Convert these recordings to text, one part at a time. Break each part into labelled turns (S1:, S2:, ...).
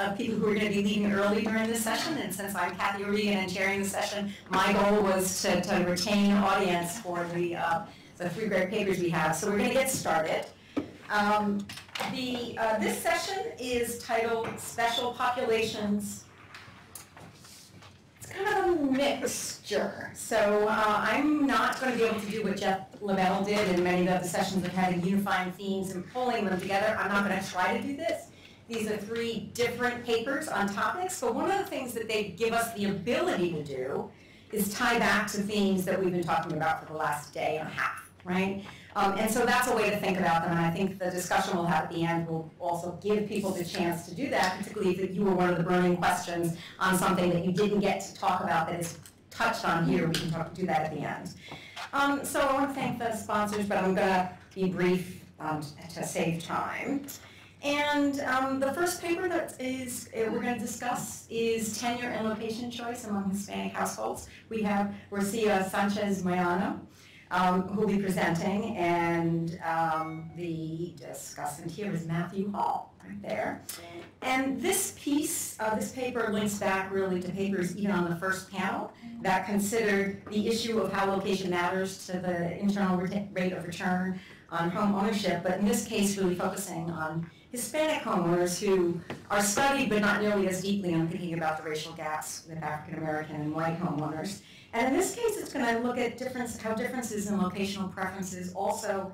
S1: of people who are going to be leaving early during this session, and since I'm Kathy O'Regan and chairing the session, my goal was to, to retain audience for the, uh, the three great papers we have. So we're going to get started. Um, the, uh, this session is titled Special Populations It's kind of a mixture. So uh, I'm not going to be able to do what Jeff Lavelle did in many of the sessions of having unifying themes and pulling them together. I'm not going to try to do this. These are three different papers on topics, but one of the things that they give us the ability to do is tie back to themes that we've been talking about for the last day and a half, right? Um, and so that's a way to think about them, and I think the discussion we'll have at the end will also give people the chance to do that, particularly if you were one of the burning questions on something that you didn't get to talk about that is touched on here, we can talk, do that at the end. Um, so I want to thank the sponsors, but I'm going to be brief um, to save time. And um, the first paper that is uh, we're going to discuss is tenure and location choice among Hispanic households. We have Rocio Sanchez Moyano, um, who will be presenting, and um, the discussant here is Matthew Hall, right there. And this piece, uh, this paper links back really to papers even on the first panel that considered the issue of how location matters to the internal rate of return on home ownership, but in this case really focusing on Hispanic homeowners who are studied but not nearly as deeply on thinking about the racial gaps with African American and white homeowners. And in this case, it's going to look at difference, how differences in locational preferences also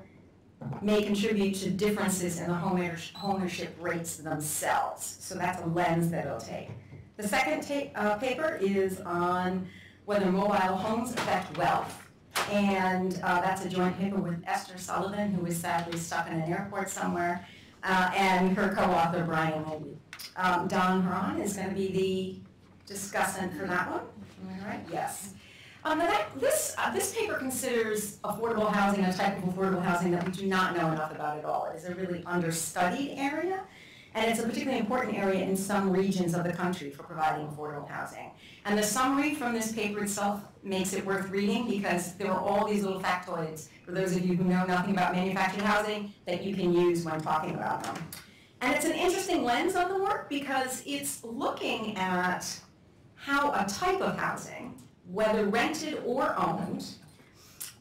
S1: may contribute to differences in the homeownership rates themselves. So that's a lens that it'll take. The second uh, paper is on whether mobile homes affect wealth. And uh, that's a joint paper with Esther Sullivan, who is sadly stuck in an airport somewhere, uh, and her co-author, Brian Levy. Um, Don Haurin is going to be the discussant for that one. Am I right? Yes. Um, that, this, uh, this paper considers affordable housing a type of affordable housing that we do not know enough about at all. It is a really understudied area, and it's a particularly important area in some regions of the country for providing affordable housing. And the summary from this paper itself makes it worth reading because there are all these little factoids for those of you who know nothing about manufactured housing that you can use when talking about them. And it's an interesting lens on the work because it's looking at how a type of housing whether rented or owned,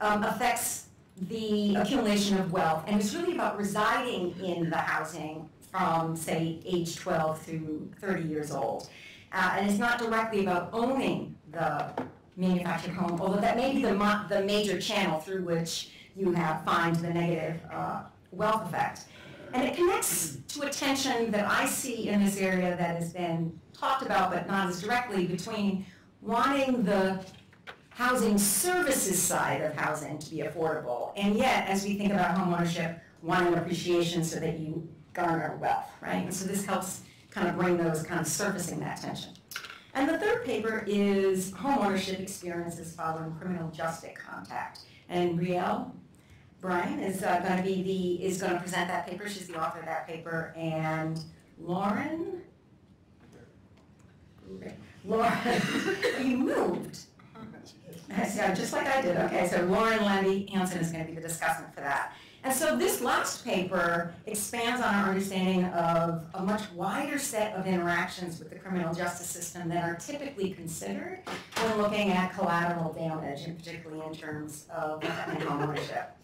S1: um, affects the accumulation of wealth. And it's really about residing in the housing from, say, age 12 through 30 years old. Uh, and it's not directly about owning the manufactured home, although that may be the, the major channel through which you have find the negative uh, wealth effect. And it connects to a tension that I see in this area that has been talked about, but not as directly, between wanting the housing services side of housing to be affordable, and yet, as we think about homeownership, wanting appreciation so that you garner wealth, right? And so this helps kind of bring those kind of surfacing that tension. And the third paper is homeownership experiences following criminal justice contact. And Brielle Bryan is uh, going to be the is going to present that paper. She's the author of that paper, and Lauren. Lauren, you moved. So just like I did, okay, so Lauren Lambie-Hanson is going to be the discussant for that. And so this last paper expands on our understanding of a much wider set of interactions with the criminal justice system that are typically considered when looking at collateral damage, and particularly in terms of home ownership.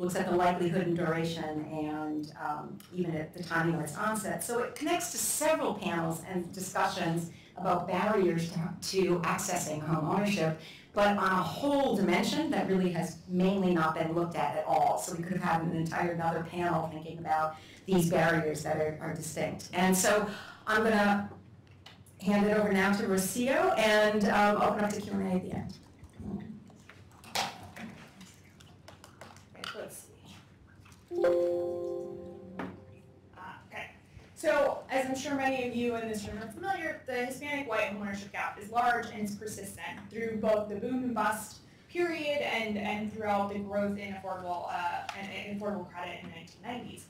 S1: Looks at the likelihood and duration and um, even at the timing of its onset. So it connects to several panels and discussions about barriers to, accessing home ownership, but on a whole dimension that really has mainly not been looked at at all. So we could have had an entire another panel thinking about these barriers that are, are distinct. And so I'm going to hand it over now to Rocio and um, open up to Q&A at the end. let's see.
S2: So, as I'm sure many of you in this room are familiar, the Hispanic white homeownership gap is large and it's persistent through both the boom and bust period and, and throughout the growth in affordable, uh, affordable credit in the 1990s.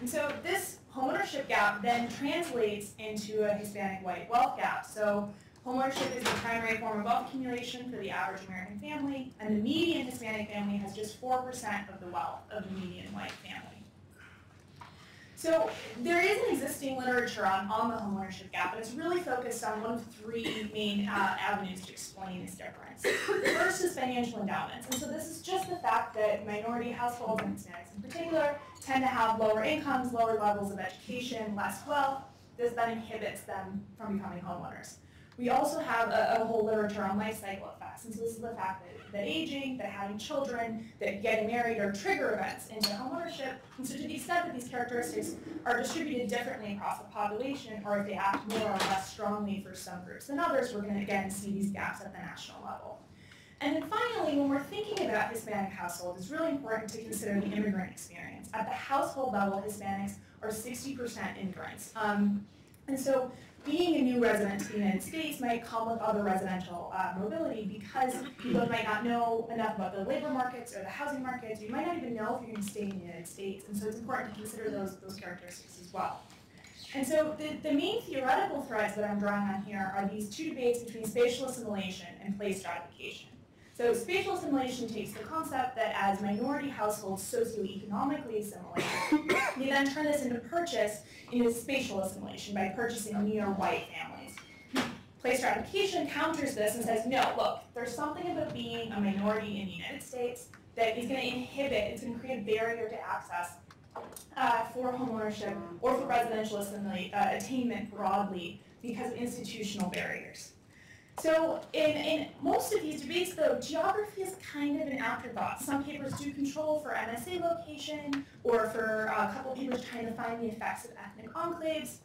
S2: And so this homeownership gap then translates into a Hispanic white wealth gap. So homeownership is the primary form of wealth accumulation for the average American family, and the median Hispanic family has just 4% of the wealth of the median white family. So there is an existing literature on, on the homeownership gap, and it's really focused on one of three main uh, avenues to explain this difference. The first is financial endowments, and so this is just the fact that minority households, and Hispanics in particular, tend to have lower incomes, lower levels of education, less wealth. This then inhibits them from becoming homeowners. We also have a, a whole literature on life cycle effects, and so this is the fact that that aging, that having children, that getting married are trigger events into homeownership. And so to the extent that these characteristics are distributed differently across the population, or if they act more or less strongly for some groups than others, we're going to again see these gaps at the national level. And then finally, when we're thinking about Hispanic households, it's really important to consider the immigrant experience. At the household level, Hispanics are 60% immigrants. Um, and so being a new resident to the United States might come with other residential uh, mobility because people might not know enough about the labor markets or the housing markets. You might not even know if you're going to stay in the United States. And so it's important to consider those, those characteristics as well. And so the, the main theoretical threads that I'm drawing on here are these two debates between spatial assimilation and place stratification. So spatial assimilation takes the concept that as minority households socioeconomically assimilate, you then turn this into purchase into spatial assimilation by purchasing near white families. Place stratification counters this and says, no, look, there's something about being a minority in the United States that is going to inhibit, it's going to create a barrier to access uh, for homeownership or for residential assimilate, uh, attainment broadly because of institutional barriers. So in, in most of these debates, though, geography is kind of an afterthought. Some papers do control for MSA location or for uh, a couple papers trying to find the effects of ethnic enclaves.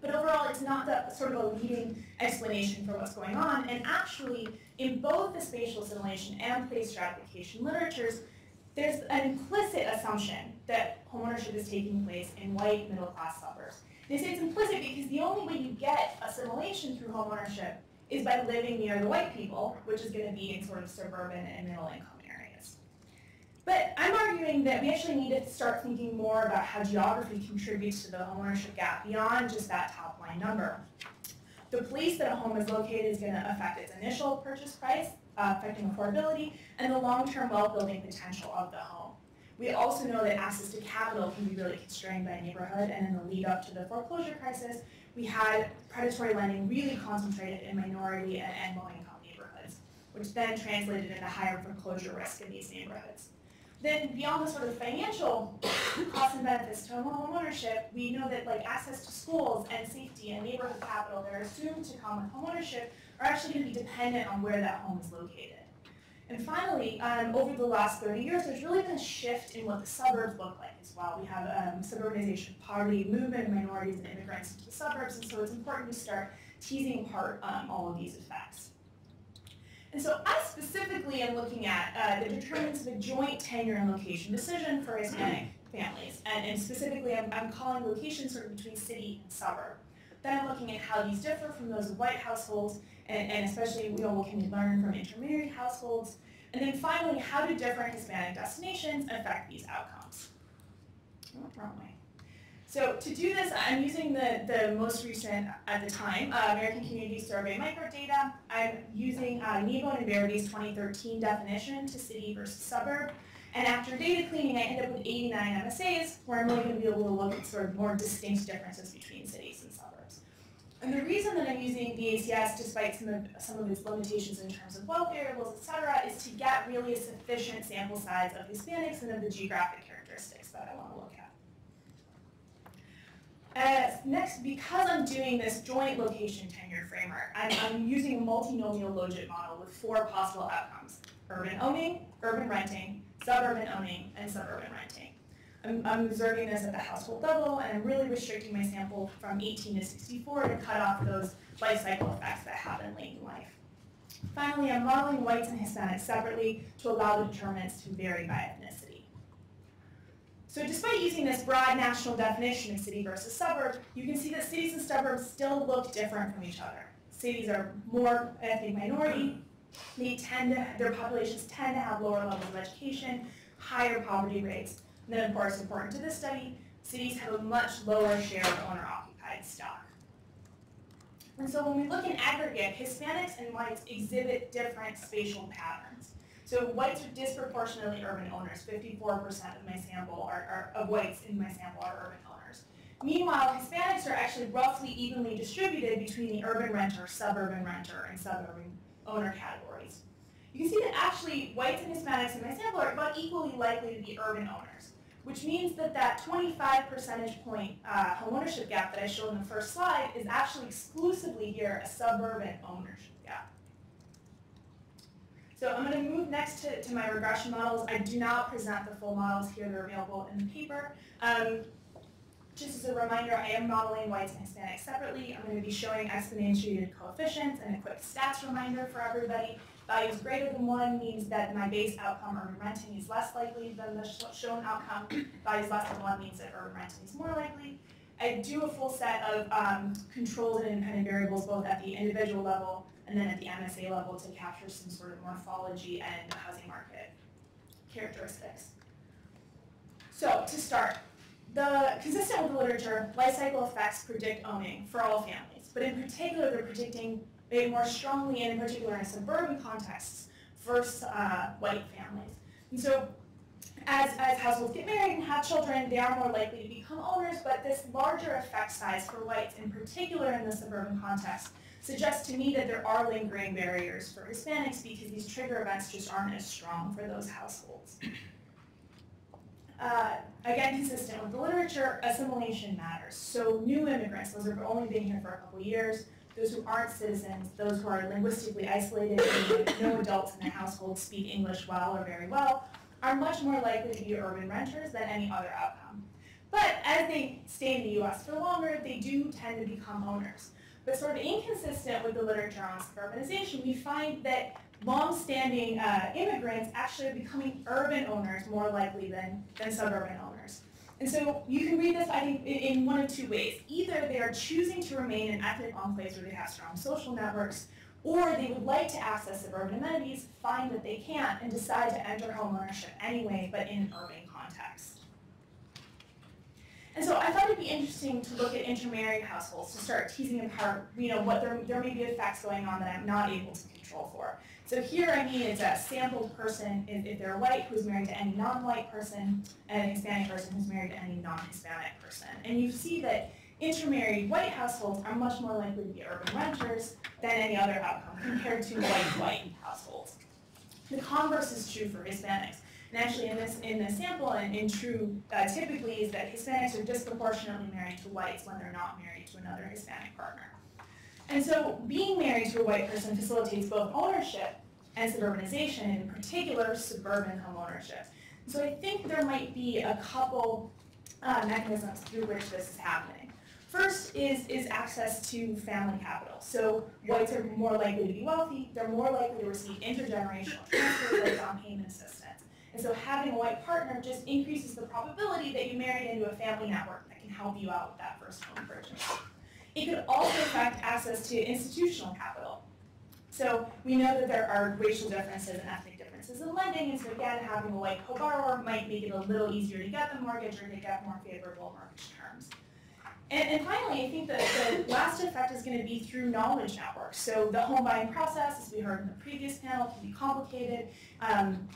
S2: But overall, it's not that sort of a leading explanation for what's going on. And actually, in both the spatial assimilation and place stratification literatures, there's an implicit assumption that homeownership is taking place in white middle-class suburbs. They say it's implicit because the only way you get assimilation through homeownership is by living near the white people, which is going to be in sort of suburban and middle income areas. But I'm arguing that we actually need to start thinking more about how geography contributes to the homeownership gap beyond just that top line number. The place that a home is located is going to affect its initial purchase price, uh, affecting affordability, and the long-term wealth building potential of the home. We also know that access to capital can be really constrained by a neighborhood, and in the lead up to the foreclosure crisis, we had predatory lending really concentrated in minority and, and low-income neighborhoods, which then translated into higher foreclosure risk in these neighborhoods. Then beyond the sort of financial costs and benefits to home ownership, we know that like access to schools and safety and neighborhood capital that are assumed to come with home ownership are actually going to be dependent on where that home is located. And finally, um, over the last 30 years, there's really been a shift in what the suburbs look like as well. We have um, suburbanization, poverty, movement minorities and immigrants into the suburbs, and so it's important to start teasing apart um, all of these effects. And so I specifically am looking at uh, the determinants of a joint tenure and location decision for Hispanic families. And, and specifically, I'm, I'm calling location sort of between city and suburb. Then I'm looking at how these differ from those of white households, and, and especially you know, what can we learn from intermarried households. And then finally, how do different Hispanic destinations affect these outcomes? Wrong way. So to do this, I'm using the, the most recent, at the time, uh, American Community Survey microdata. I'm using uh, Kneebone and Berube's 2013 definition to city versus suburb. And after data cleaning, I end up with 89 MSAs, where I'm really going to be able to look at sort of more distinct differences between cities. And the reason that I'm using the ACS, despite some of, some of its limitations in terms of wealth variables, et cetera, is to get really a sufficient sample size of Hispanics and of the geographic characteristics that I want to look at. Uh, next, because I'm doing this joint location tenure framework, I'm, I'm using a multinomial logit model with four possible outcomes. Urban owning, urban renting, suburban owning, and suburban renting. I'm, I'm observing this at the household level, and I'm really restricting my sample from 18 to 64 to cut off those life cycle effects that happen late in life. Finally, I'm modeling whites and Hispanics separately to allow the determinants to vary by ethnicity. So despite using this broad national definition of city versus suburb, you can see that cities and suburbs still look different from each other. Cities are more ethnic minority, they tend to, their populations tend to have lower levels of education, higher poverty rates. And then of course, important to this study, cities have a much lower share of owner-occupied stock. And so when we look in aggregate, Hispanics and whites exhibit different spatial patterns. So whites are disproportionately urban owners. 54% of my sample are, are, of whites in my sample are urban owners. Meanwhile, Hispanics are actually roughly evenly distributed between the urban renter, suburban renter, and suburban owner categories. You can see that actually whites and Hispanics in my sample are about equally likely to be urban owners, which means that that 25 percentage point uh, homeownership gap that I showed in the first slide is actually exclusively here a suburban ownership gap. So I'm going to move next to, to my regression models. I do not present the full models here. They're available in the paper. Um, just as a reminder, I am modeling whites and Hispanics separately. I'm going to be showing exponentiated coefficients and a quick stats reminder for everybody. Values greater than 1 means that my base outcome, urban renting, is less likely than the shown outcome. Values less than 1 means that urban renting is more likely. I do a full set of um, controlled and independent variables both at the individual level and then at the MSA level to capture some sort of morphology and housing market characteristics. So to start, the, consistent with the literature, life cycle effects predict owning for all families, but in particular they're predicting it more strongly and in particular in suburban contexts versus uh, white families. And so as, as households get married and have children, they are more likely to become owners, but this larger effect size for whites, in particular in the suburban context, suggests to me that there are lingering barriers for Hispanics because these trigger events just aren't as strong for those households. Uh, again, consistent with the literature, assimilation matters. So new immigrants, those who have only been here for a couple years, those who aren't citizens, those who are linguistically isolated, no adults in their household speak English well or very well, are much more likely to be urban renters than any other outcome. But as they stay in the U.S. for longer, they do tend to become owners. But sort of inconsistent with the literature on suburbanization, we find that long-standing uh, immigrants actually are becoming urban owners more likely than, than suburban owners. And so you can read this, I think, in one of two ways. Either they are choosing to remain in ethnic enclaves where they have strong social networks, or they would like to access suburban amenities, find that they can't, and decide to enter homeownership anyway, but in an urban context. And so I thought it'd be interesting to look at intermarried households to start teasing apart, you know, what there, there may be effects going on that I'm not able to control for. So here, I mean, it's a sampled person, if they're white, who's married to any non-white person, and an Hispanic person who's married to any non-Hispanic person. And you see that intermarried white households are much more likely to be urban renters than any other outcome compared to white-white households. The converse is true for Hispanics. And actually, in this in the sample, and in true uh, typically is that Hispanics are disproportionately married to whites when they're not married to another Hispanic partner. And so being married to a white person facilitates both ownership and suburbanization, in particular, suburban home ownership. So I think there might be a couple uh, mechanisms through which this is happening. First is, is access to family capital. So whites are more likely to be wealthy, they're more likely to receive intergenerational transfers like down payment assistance. And so having a white partner just increases the probability that you marry into a family network that can help you out with that first home purchase. It could also affect access to institutional capital. So we know that there are racial differences and ethnic differences in lending, and so again, having a white co-borrower might make it a little easier to get the mortgage or to get more favorable mortgage terms. And, and finally, I think that the last effect is going to be through knowledge networks. So the home buying process, as we heard in the previous panel, can be complicated. Um,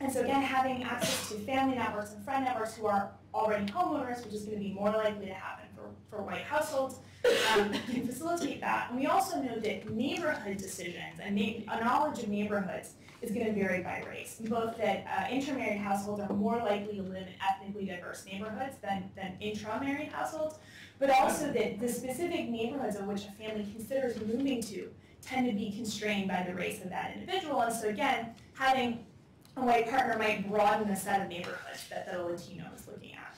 S2: and so again, having access to family networks and friend networks who are already homeowners, which is going to be more likely to happen for, for white households, um, can facilitate that. And we also know that neighborhood decisions and na knowledge of neighborhoods is going to vary by race. Both that uh, intermarried households are more likely to live in ethnically diverse neighborhoods than, than intramarried households, but also that the specific neighborhoods of which a family considers moving to tend to be constrained by the race of that individual. And so again, having a white partner might broaden the set of neighborhoods that the Latino is looking at.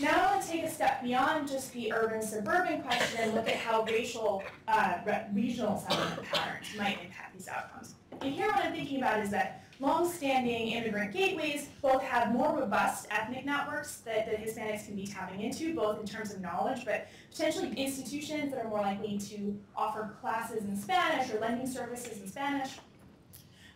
S2: Now I want to take a step beyond just the urban-suburban question and look at how racial, uh, regional settlement patterns might impact these outcomes. And here what I'm thinking about is that long-standing immigrant gateways both have more robust ethnic networks that, that Hispanics can be tapping into, both in terms of knowledge, but potentially institutions that are more likely to offer classes in Spanish or lending services in Spanish,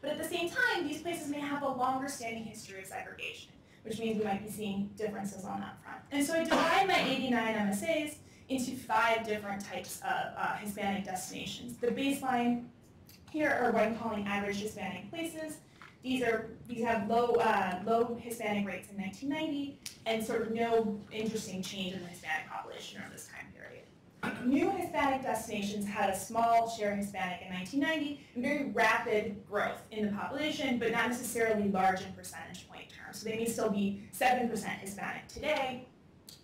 S2: but at the same time, these places may have a longer standing history of segregation, which means we might be seeing differences on that front. And so I divide my 89 MSAs into five different types of uh, Hispanic destinations. The baseline here are what I'm calling average Hispanic places. These are, these have low, uh, low Hispanic rates in nineteen ninety and sort of no interesting change in the Hispanic population around this time. New Hispanic destinations had a small share of Hispanic in nineteen ninety and very rapid growth in the population, but not necessarily large in percentage point terms. So they may still be seven percent Hispanic today,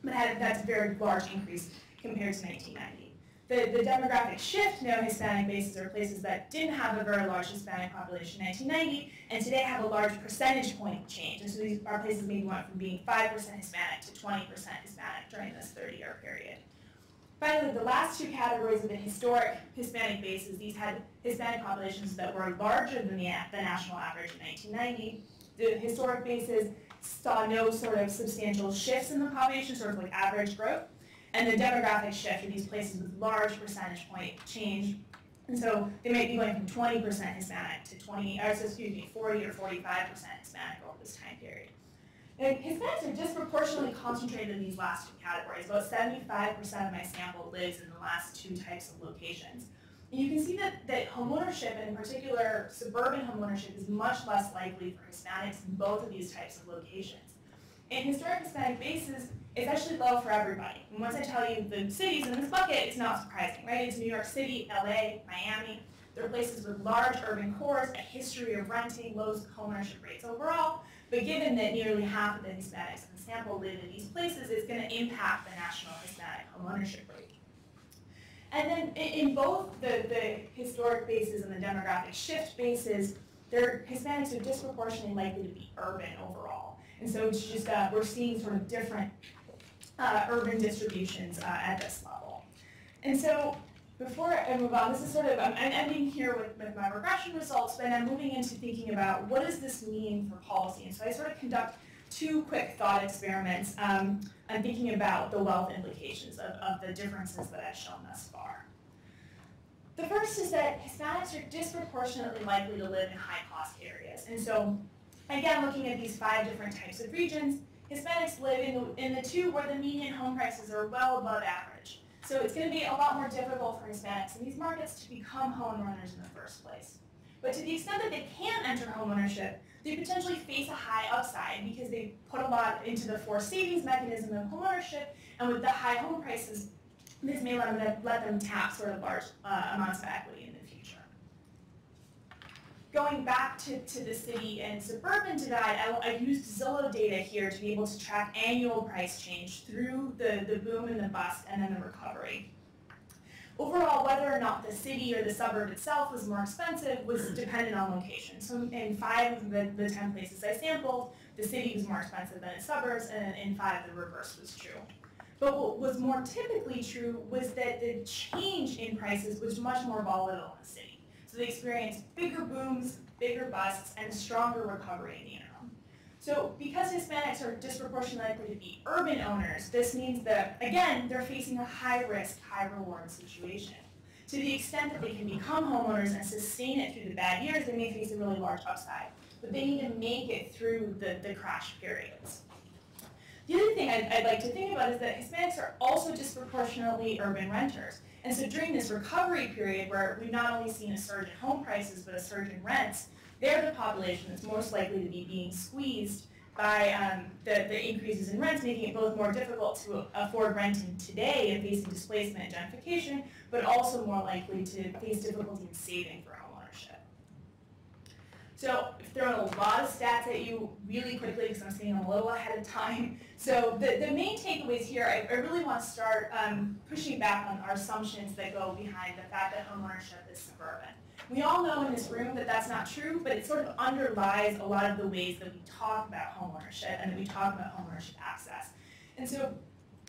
S2: but that's a very large increase compared to nineteen ninety. The, the demographic shift now Hispanic bases are places that didn't have a very large Hispanic population in 1990, and today have a large percentage point change. And so these are places maybe went from being 5% Hispanic to 20% Hispanic during this 30-year period. Finally, the last two categories of the historic Hispanic bases, these had Hispanic populations that were larger than the, the national average in 1990. The historic bases saw no sort of substantial shifts in the population, sort of like average growth. And the demographic shift in these places with large percentage point change. And so they might be going from 20% Hispanic to 20, or excuse me, 40 or 45% Hispanic over this time period. And Hispanics are disproportionately concentrated in these last two categories. About 75% of my sample lives in the last two types of locations. And you can see that, that homeownership, and in particular suburban homeownership, is much less likely for Hispanics in both of these types of locations. In historic Hispanic bases, it's actually low for everybody. And once I tell you the cities in this bucket, it's not surprising, right? It's New York City, LA, Miami. They're places with large urban cores, a history of renting, low homeownership rates overall. But given that nearly half of the Hispanics in the sample live in these places, it's going to impact the national Hispanic homeownership rate. And then in both the, the historic bases and the demographic shift bases, their Hispanics are disproportionately likely to be urban overall. And so it's just, uh, we're seeing sort of different uh, urban distributions uh, at this level. And so before I move on, this is sort of, I'm, I'm ending here with, with my regression results, but I'm moving into thinking about what does this mean for policy? And so I sort of conduct two quick thought experiments. Um, I'm thinking about the wealth implications of, of the differences that I've shown thus far. The first is that Hispanics are disproportionately likely to live in high-cost areas. And so, again, looking at these five different types of regions, Hispanics live in the, in the two where the median home prices are well above average. So it's going to be a lot more difficult for Hispanics in these markets to become homeowners in the first place. But to the extent that they can enter homeownership, they potentially face a high upside because they put a lot into the forced savings mechanism of homeownership, and with the high home prices, this may let them, let them tap sort of large uh, amounts of equity going back to, to the city and suburban divide, I, I used Zillow data here to be able to track annual price change through the, the boom and the bust and then the recovery. Overall, whether or not the city or the suburb itself was more expensive was dependent on location. So in five of the, the 10 places I sampled, the city was more expensive than its suburbs, and in five, the reverse was true. But what was more typically true was that the change in prices was much more volatile in the city. So they experience bigger booms, bigger busts, and stronger recovery in the interim. So because Hispanics are disproportionately likely to be urban owners, this means that, again, they're facing a high-risk, high-reward situation. To the extent that they can become homeowners and sustain it through the bad years, they may face a really large upside. But they need to make it through the, the crash periods. The other thing I'd, I'd like to think about is that Hispanics are also disproportionately urban renters. And so during this recovery period where we've not only seen a surge in home prices but a surge in rents, they're the population that's most likely to be being squeezed by um, the, the increases in rents, making it both more difficult to afford renting today and facing displacement and gentrification, but also more likely to face difficulty in saving for so throwing a lot of stats at you really quickly because I'm staying a little ahead of time. So the, the main takeaways here, I, I really want to start um, pushing back on our assumptions that go behind the fact that homeownership is suburban. We all know in this room that that's not true, but it sort of underlies a lot of the ways that we talk about homeownership and that we talk about homeownership access. And so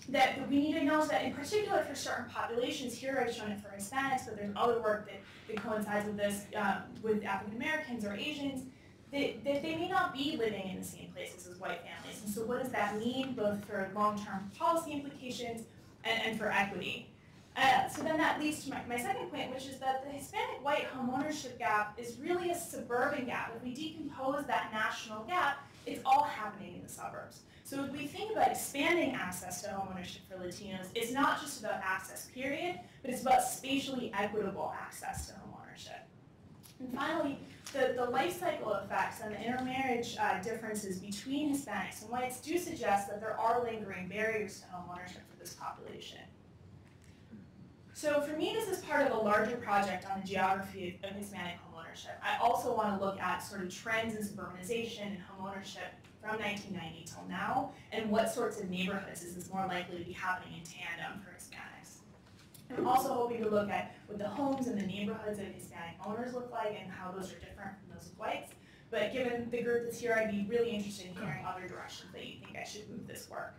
S2: that we need to acknowledge that in particular for certain populations, here I've shown it for Hispanics, but there's other work that, that coincides with this um, with African Americans or Asians, that, that they may not be living in the same places as white families. And so what does that mean both for long-term policy implications and, and for equity? Uh, so then that leads to my, my second point, which is that the Hispanic-white homeownership gap is really a suburban gap. If we decompose that national gap, it's all happening in the suburbs. So if we think about expanding access to homeownership for Latinos, it's not just about access, period, but it's about spatially equitable access to homeownership. And finally, the, the life cycle effects and the intermarriage uh, differences between Hispanics and whites do suggest that there are lingering barriers to homeownership for this population. So for me, this is part of a larger project on the geography of Hispanic homeownership. I also want to look at sort of trends in suburbanization and homeownership from 1990 till now, and what sorts of neighborhoods is this more likely to be happening in tandem for Hispanics. I'm also hoping to look at what the homes and the neighborhoods of Hispanic owners look like and how those are different from those of whites. But given the group that's here, I'd be really interested in hearing other directions that you think I should move this work.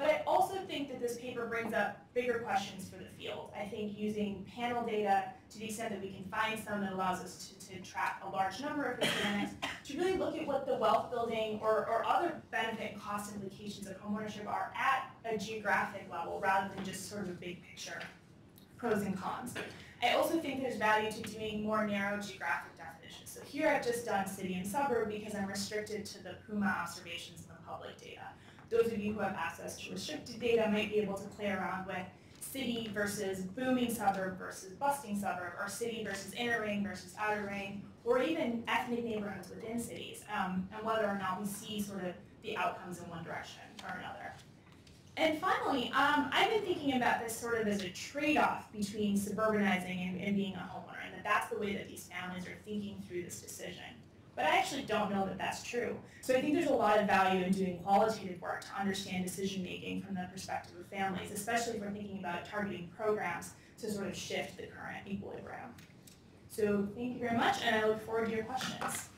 S2: But I also think that this paper brings up bigger questions for the field. I think using panel data to the extent that we can find some that allows us to, to track a large number of Hispanics, to really look at what the wealth building or, or other benefit cost implications of homeownership are at a geographic level rather than just sort of a big picture pros and cons. I also think there's value to doing more narrow geographic definitions. So here I've just done city and suburb because I'm restricted to the PUMA observations in the public data those of you who have access to restricted data might be able to play around with city versus booming suburb versus busting suburb, or city versus inner ring versus outer ring, or even ethnic neighborhoods within cities, um, and whether or not we see sort of the outcomes in one direction or another. And finally, um, I've been thinking about this sort of as a trade-off between suburbanizing and, and being a homeowner, and that that's the way that these families are thinking through this decision. But I actually don't know that that's true. So I think there's a lot of value in doing qualitative work to understand decision making from the perspective of families, especially if we're thinking about targeting programs to sort of shift the current equilibrium. So thank you very much, and I look forward to your questions.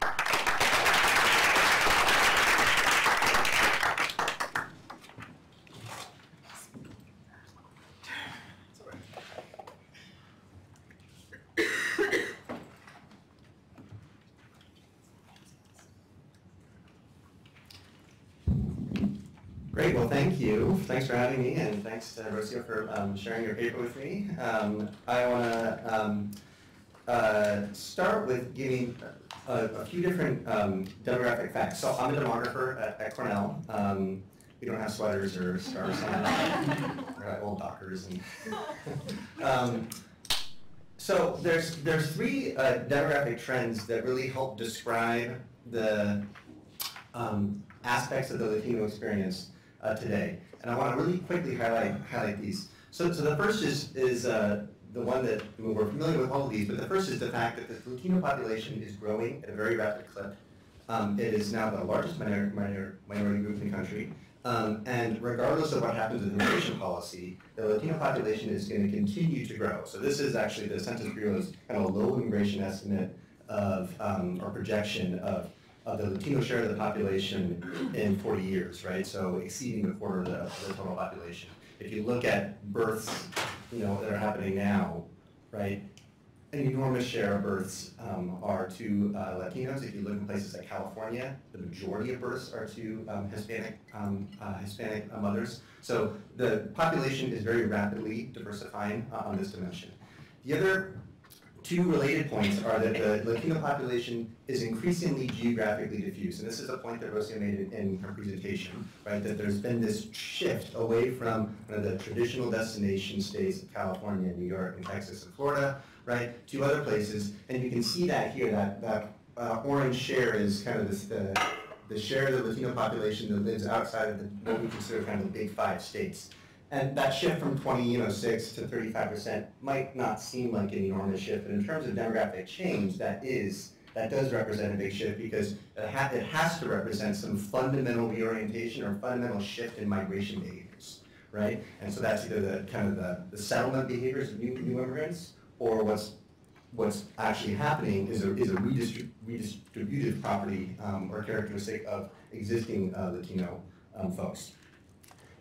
S3: Great, well, thank you. Thanks for having me, and thanks to Rocio for um, sharing your paper with me. Um, I want to um, uh, start with giving a, a few different um, demographic facts. So I'm a demographer at, at Cornell. Um, we don't have sweaters or scarves on. We're old doctors. And so there's, there's three uh, demographic trends that really help describe the aspects of the Latino experience uh, today. And I want to really quickly highlight highlight these. So, so the first is, is uh, the one that we're familiar with all of these, but the first is the fact that the Latino population is growing at a very rapid clip. Um, it is now the largest minor, minor, minority group in the country. Um, and regardless of what happens with immigration policy, the Latino population is going to continue to grow. So this is actually the Census Bureau's kind of low immigration estimate of, um, or projection of of the Latino share of the population in 40 years, right? So exceeding a quarter of the, of the total population. If you look at births, you know, that are happening now, right? An enormous share of births um, are to uh, Latinos. If you look in places like California, the majority of births are to um, Hispanic um, uh, Hispanic uh, mothers. So the population is very rapidly diversifying uh, on this dimension. The other two related points are that the Latino population is increasingly geographically diffuse, and this is a point that Rocio made in her presentation, right, that there's been this shift away from the traditional destination states of California, New York, and Texas, and Florida, right, to other places, and you can see that here, that, that uh, orange share is kind of this, the, the share of the Latino population that lives outside of the, what we consider kind of the big five states. And that shift from 26 to 35% might not seem like an enormous shift, but in terms of demographic change, that is, that does represent a big shift because it, ha it has to represent some fundamental reorientation or fundamental shift in migration behaviors, right? And so that's either the kind of the, the settlement behaviors of new, new immigrants or what's what's actually happening is a, is a redistrib redistributive property um, or characteristic of existing uh, Latino um, folks.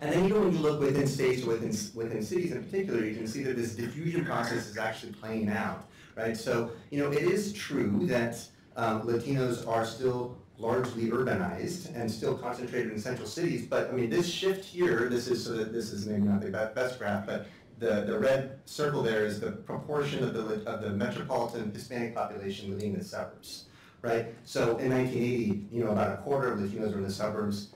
S3: And then even when you look within states, within, within cities in particular, you can see that this diffusion process is actually playing out, right? So, you know, it is true that um, Latinos are still largely urbanized and still concentrated in central cities, but I mean, this shift here, this is so that this is maybe not the best graph, but the, the red circle there is the proportion of the, of the metropolitan Hispanic population living in the suburbs, right? So in 1980, you know, about a quarter of Latinos were in the suburbs.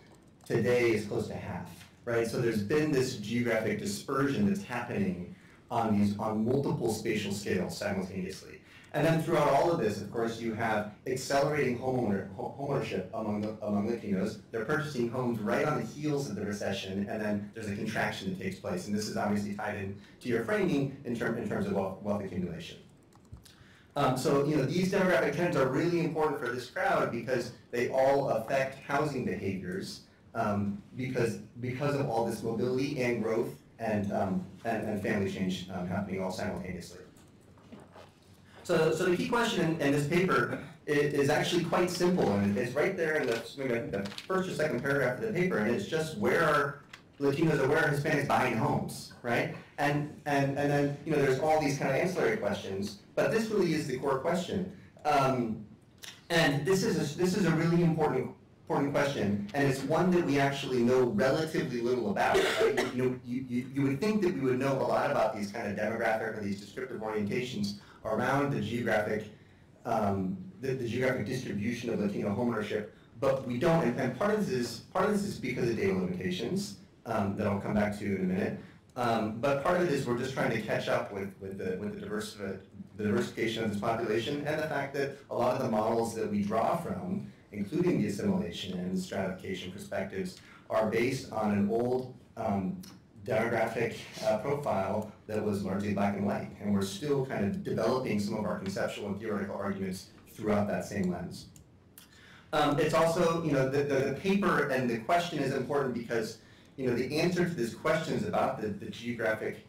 S3: Today, it's close to half right? So there's been this geographic dispersion that's happening on these, on multiple spatial scales simultaneously. And then throughout all of this, of course, you have accelerating homeowner, homeownership among, the, among Latinos. They're purchasing homes right on the heels of the recession, and then there's a contraction that takes place. And this is obviously tied in to your framing in, term, in terms of wealth, wealth accumulation. Um, so, you know, these demographic trends are really important for this crowd because they all affect housing behaviors um, because, because of all this mobility and growth and, um, and, and, family change um, happening all simultaneously. So, so the key question in, this paper is, is, actually quite simple, and it's right there in the, the first or second paragraph of the paper, and it's just where are Latinos or where are Hispanics buying homes, right? And, and, and then, you know, there's all these kind of ancillary questions, but this really is the core question. Um, and this is, a, this is a really important important question, and it's one that we actually know relatively little about. Right? You, know, you, you, you, would think that we would know a lot about these kind of demographic or these descriptive orientations around the geographic, um, the, the, geographic distribution of Latino homeownership, but we don't. And, and, part of this is part of this is because of data limitations um, that I'll come back to in a minute. Um, but part of it is we're just trying to catch up with, with, the, with the, diversif the diversification of this population and the fact that a lot of the models that we draw from including the assimilation and stratification perspectives, are based on an old um, demographic uh, profile that was largely black and white. And we're still kind of developing some of our conceptual and theoretical arguments throughout that same lens. Um, it's also, you know, the, the, the, paper and the question is important because, you know, the answer to this question is about the, the geographic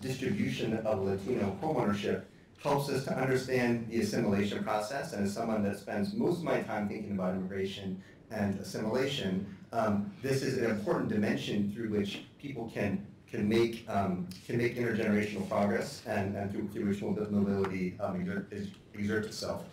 S3: distribution of Latino homeownership helps us to understand the assimilation process. And as someone that spends most of my time thinking about immigration and assimilation, um, this is an important dimension through which people can can make um, can make intergenerational progress and, and through, through which mobility um, exert, exerts itself.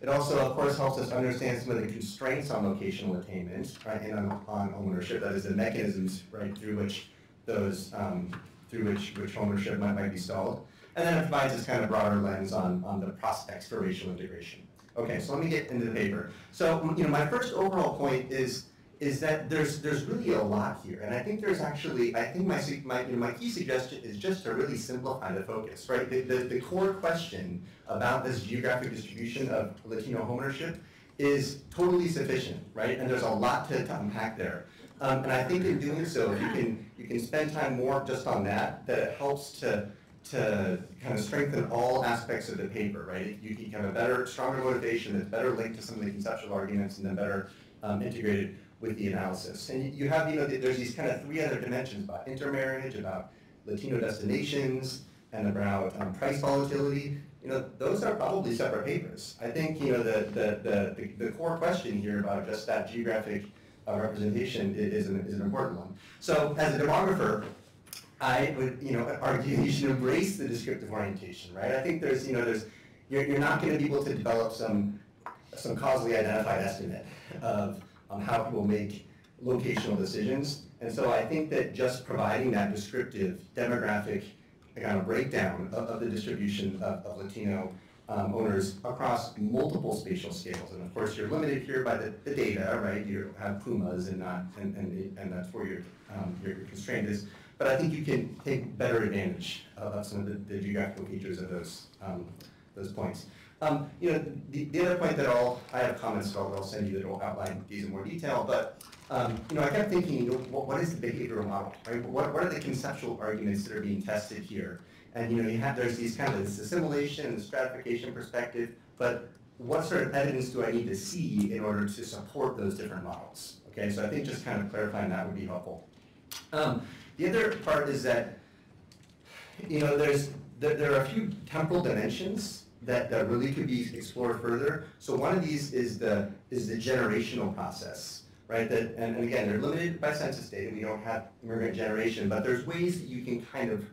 S3: It also, of course, helps us understand some of the constraints on locational attainment, right, and on, on ownership. That is the mechanisms, right, through which those um, through which which ownership might, might be stalled. And then it provides this kind of broader lens on, on the prospects for racial integration. Okay, so let me get into the paper. So, you know, my first overall point is is that there's there's really a lot here, and I think there's actually I think my my you know, my key suggestion is just to really simplify the focus, right? The, the, the core question about this geographic distribution of Latino homeownership is totally sufficient, right? And there's a lot to, to unpack there. Um, and I think in doing so, you can you can spend time more just on that, that it helps to to kind of strengthen all aspects of the paper, right? You can have a better, stronger motivation that's better linked to some of the conceptual arguments and then better um, integrated with the analysis. And you have, you know, there's these kind of three other dimensions about intermarriage, about Latino destinations, and about um, price volatility. You know, those are probably separate papers. I think, you know, the, the, the, the core question here about just that geographic uh, representation is an, is an important one. So as a demographer, I would, you know, argue you should embrace the descriptive orientation, right? I think there's, you know, there's, you're, you're not going to be able to develop some, some causally identified estimate of um, how people make locational decisions. And so I think that just providing that descriptive demographic kind of breakdown of, of the distribution of, of Latino um, owners across multiple spatial scales. And of course, you're limited here by the, the data, right? You have PUMAs and not, and, and, and that's where your, um, your constraint is. But I think you can take better advantage of some of the, the geographical features of those, um, those points. Um, you know, the, the other point that I'll, I have comments that I'll, I'll send you that will outline these in more detail, but um, you know, I kept thinking, you know, what, what is the behavioral model, right? What, what are the conceptual arguments that are being tested here? And you know, you have, there's these kind of this assimilation and stratification perspective, but what sort of evidence do I need to see in order to support those different models? Okay, so I think just kind of clarifying that would be helpful. Um, the other part is that, you know, there's, there, there are a few temporal dimensions that, that really could be explored further. So one of these is the, is the generational process, right? That, and, and again, they're limited by census data. We don't have immigrant generation, but there's ways that you can kind of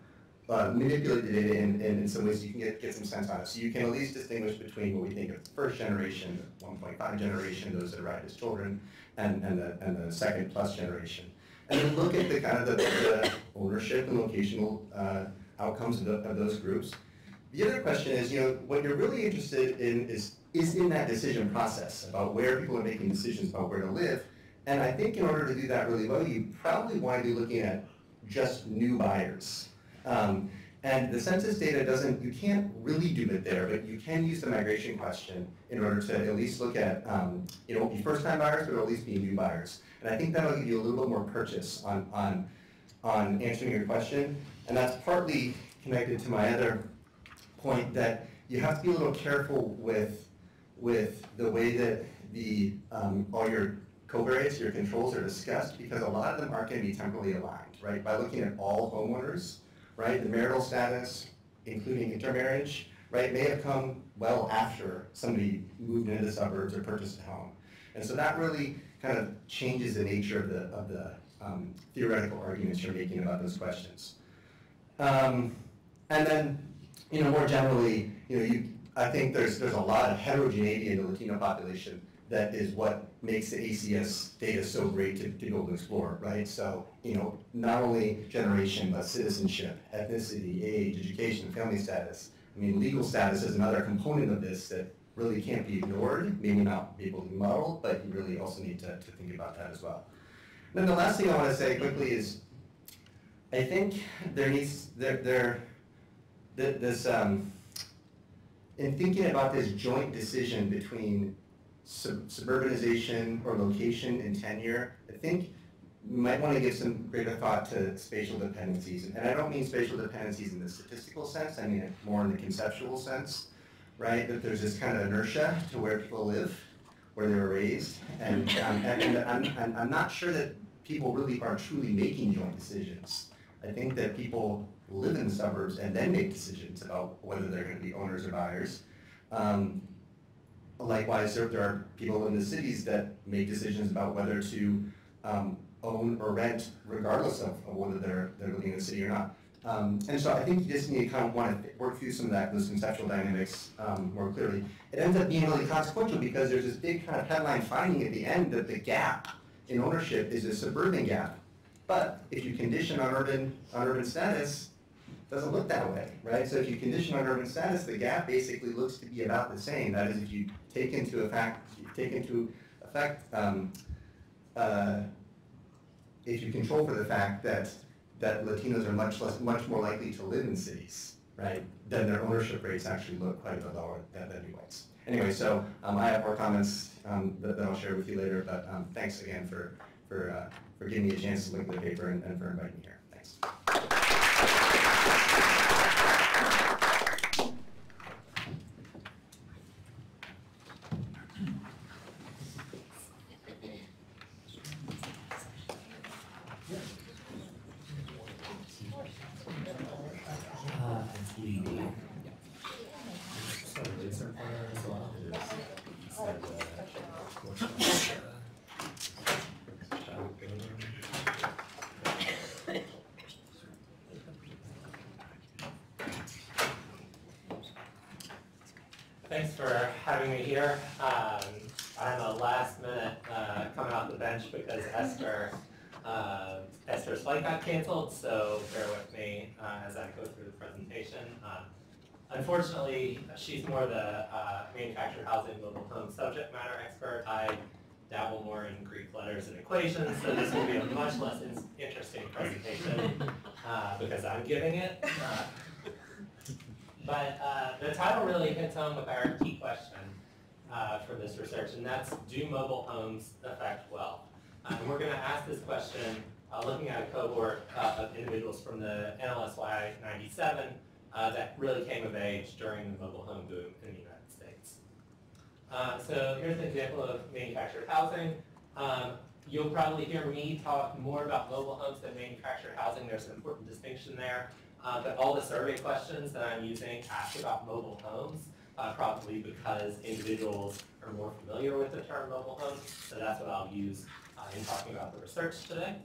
S3: uh, manipulate the data in, in, in, some ways you can get, get some sense on it. So you can at least distinguish between what we think of first generation, 1.5 generation, those that arrived as children, and, and, the, and the second plus generation and then look at the kind of the, the ownership and locational uh, outcomes of, the, of, those groups. The other question is, you know, what you're really interested in is is in that decision process about where people are making decisions about where to live. And I think in order to do that really well, you probably want to be looking at just new buyers. Um, And the census data doesn't, you can't really do it there, but you can use the migration question in order to at least look at, um, it won't be first-time buyers, but it'll at least be new buyers. And I think that'll give you a little bit more purchase on, on, on answering your question. And that's partly connected to my other point that you have to be a little careful with, with the way that the, um, all your covariates, your controls are discussed, because a lot of them aren't gonna be temporally aligned, right? By looking at all homeowners, right, the marital status, including intermarriage, right, may have come well after somebody moved into the suburbs or purchased a home. And so that really kind of changes the nature of the, of the um, theoretical arguments you're making about those questions. Um, and then, you know, more generally, you know, you, I think there's, there's a lot of heterogeneity in the Latino population that is what makes the ACS data so great to, to be able to explore, right? So, you know, not only generation, but citizenship, ethnicity, age, education, family status. I mean, legal status is another component of this that really can't be ignored, maybe not be able to be modeled, but you really also need to, to think about that as well. And Then the last thing I want to say quickly is, I think there needs, there, there, this, um, in thinking about this joint decision between sub- suburbanization or location and tenure, I think you might want to give some greater thought to spatial dependencies. And I don't mean spatial dependencies in the statistical sense, I mean it more in the conceptual sense, right? That there's this kind of inertia to where people live, where they were raised. And, um, and, I'm, I'm not sure that people really are truly making joint decisions. I think that people live in the suburbs and then make decisions about whether they're going to be owners or buyers. Um, likewise, there, there are people in the cities that make decisions about whether to um, own or rent, regardless of, of whether they're they're living in the city or not. Um, and so I think you just need to kind of want to work through some of that, those conceptual dynamics um, more clearly. It ends up being really consequential because there's this big kind of headline finding at the end that the gap in ownership is a suburban gap. But if you condition on urban, on urban status, doesn't look that way, right? So if you condition on urban status, the gap basically looks to be about the same. That is, if you take into effect, take into effect, um, uh, if you control for the fact that that Latinos are much less, much more likely to live in cities, right? Then their ownership rates actually look quite a bit lower than, than whites. Anyway, so um, I have more comments um, that, that I'll share with you later, but um, thanks again for for uh, for giving me a chance to look at the paper and, and for inviting me here. Thanks.
S4: Uh, it's legal. So laser pointer as well. Instead of, uh, workshop, uh, shop building.
S5: Thanks for having me here. Um, I'm a last minute, uh, coming off the bench because Esther, uh, Esther's flight got canceled, so bear with me, uh, as I go through the presentation. Um, Unfortunately, she's more the, uh, manufactured housing mobile home subject matter expert. I dabble more in Greek letters and equations, so this will be a much less in- interesting presentation, uh, because I'm giving it. Uh, but uh, the title really hits home with our key question uh, for this research, and that's do mobile homes affect wealth? Uh, and we're going to ask this question looking at a cohort of individuals from the NLSY 97 uh, that really came of age during the mobile home boom in the United States. Uh, so here's an example of manufactured housing. Um, you'll probably hear me talk more about mobile homes than manufactured housing. There's an important distinction there. Uh, but all the survey questions that I'm using ask about mobile homes, uh, probably because individuals are more familiar with the term mobile homes. So that's what I'll use uh, in talking about the research today.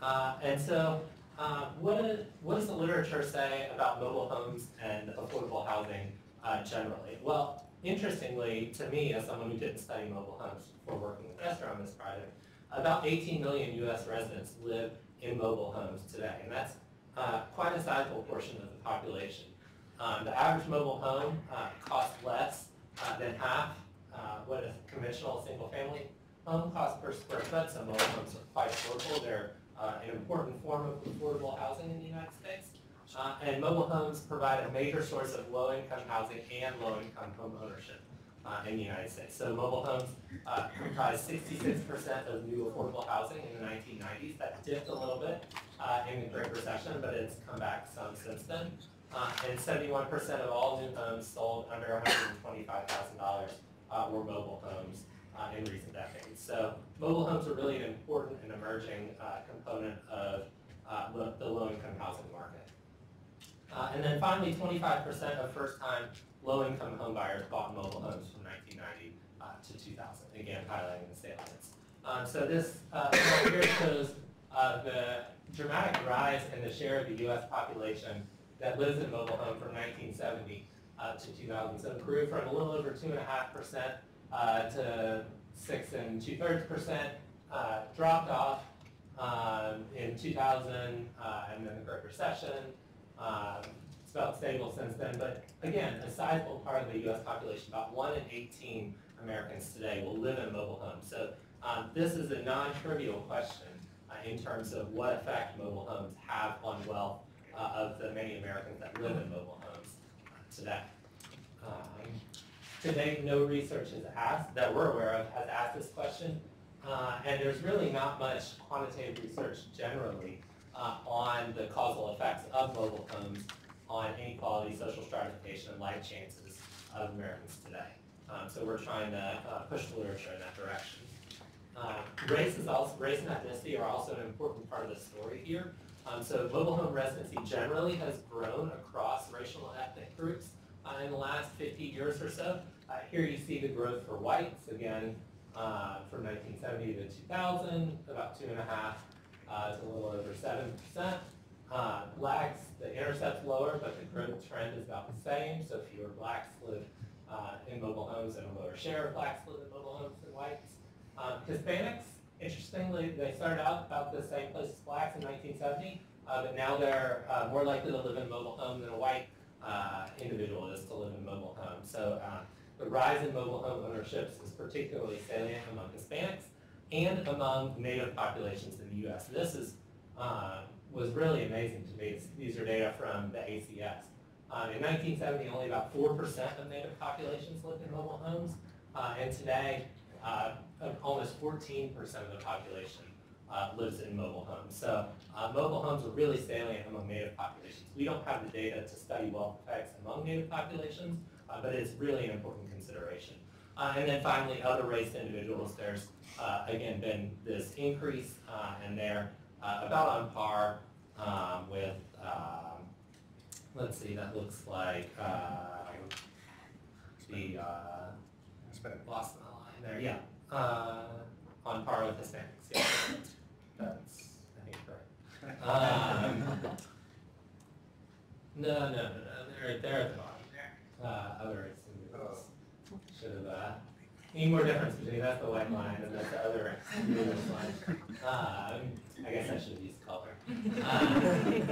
S5: Uh, and so uh, what, is, what does the literature say about mobile homes and affordable housing uh, generally? Well, interestingly, to me, as someone who didn't study mobile homes before working with Esther on this project, about 18 million US residents live in mobile homes today, and that's uh, quite a sizable portion of the population. Um, the average mobile home uh, costs less uh, than half uh, what a conventional single-family home costs per square foot, so mobile homes are quite affordable. They're uh, an important form of affordable housing in the United States. Uh, and mobile homes provide a major source of low-income housing and low-income home ownership in the United States. So mobile homes uh, comprise 66% of new affordable housing in the 1990s. That dipped a little bit uh, in the Great Recession, but it's come back some since then. Uh, and 71% of all new homes sold under $125,000 uh, were mobile homes uh, in recent decades. So mobile homes are really an important and emerging uh, component of uh, the low-income housing market. Uh, and then finally, 25% of first-time low-income home buyers bought mobile homes from 1990 uh, to 2000, again highlighting the salience. Um, so this uh, here shows uh, the dramatic rise in the share of the U.S. population that lives in mobile home from 1970 uh, to 2000. So it grew from a little over 2.5% uh, to 6 and two-thirds percent, uh, dropped off um, in 2000 uh, and then the Great Recession. Um, felt stable since then, but again, a sizable part of the U.S. population, about 1 in 18 Americans today will live in mobile homes. So um, this is a non-trivial question uh, in terms of what effect mobile homes have on wealth uh, of the many Americans that live in mobile homes uh, today. Um, to date, no research has asked, that we're aware of, has asked this question. Uh, and there's really not much quantitative research generally uh, on the causal effects of mobile homes on inequality, social stratification, and life chances of Americans today. Um, so we're trying to uh, push the literature in that direction. Uh, race is also race and ethnicity are also an important part of the story here. Um, so mobile home residency generally has grown across racial and ethnic groups uh, in the last 50 years or so. Uh, here you see the growth for whites, again, uh, from 1970 to 2000, about two and a half uh, to a little over 7%. Uh, blacks, the intercept's lower, but the growth trend is about the same, so fewer blacks live uh, in mobile homes and a lower share of blacks live in mobile homes than whites. Um, Hispanics, interestingly, they started out about the same place as blacks in 1970, uh, but now they're uh, more likely to live in a mobile home than a white uh, individual is to live in a mobile home. So the rise in mobile home ownerships is particularly salient among Hispanics and among native populations in the U.S. This is uh, was really amazing to me. These are data from the ACS. Um, in 1970, only about 4% of native populations lived in mobile homes, uh, and today, uh, almost 14% of the population uh, lives in mobile homes. So uh, mobile homes are really salient among native populations. We don't have the data to study wealth effects among native populations, uh, but it's really an important consideration. Uh, and then finally, other race individuals, there's again been this increase, and they're about on par um, with, um, let's see, that looks like um, the, uh, lost my line there, yeah, uh, on par with Hispanics, yeah. That's, I think, correct. Um, No, no, no, no, they're, they're at the bottom there, uh, other race individuals. Should have, uh, need more difference between, that's the white line and that's the other individual's line. Um, I guess I should have used color. Uh,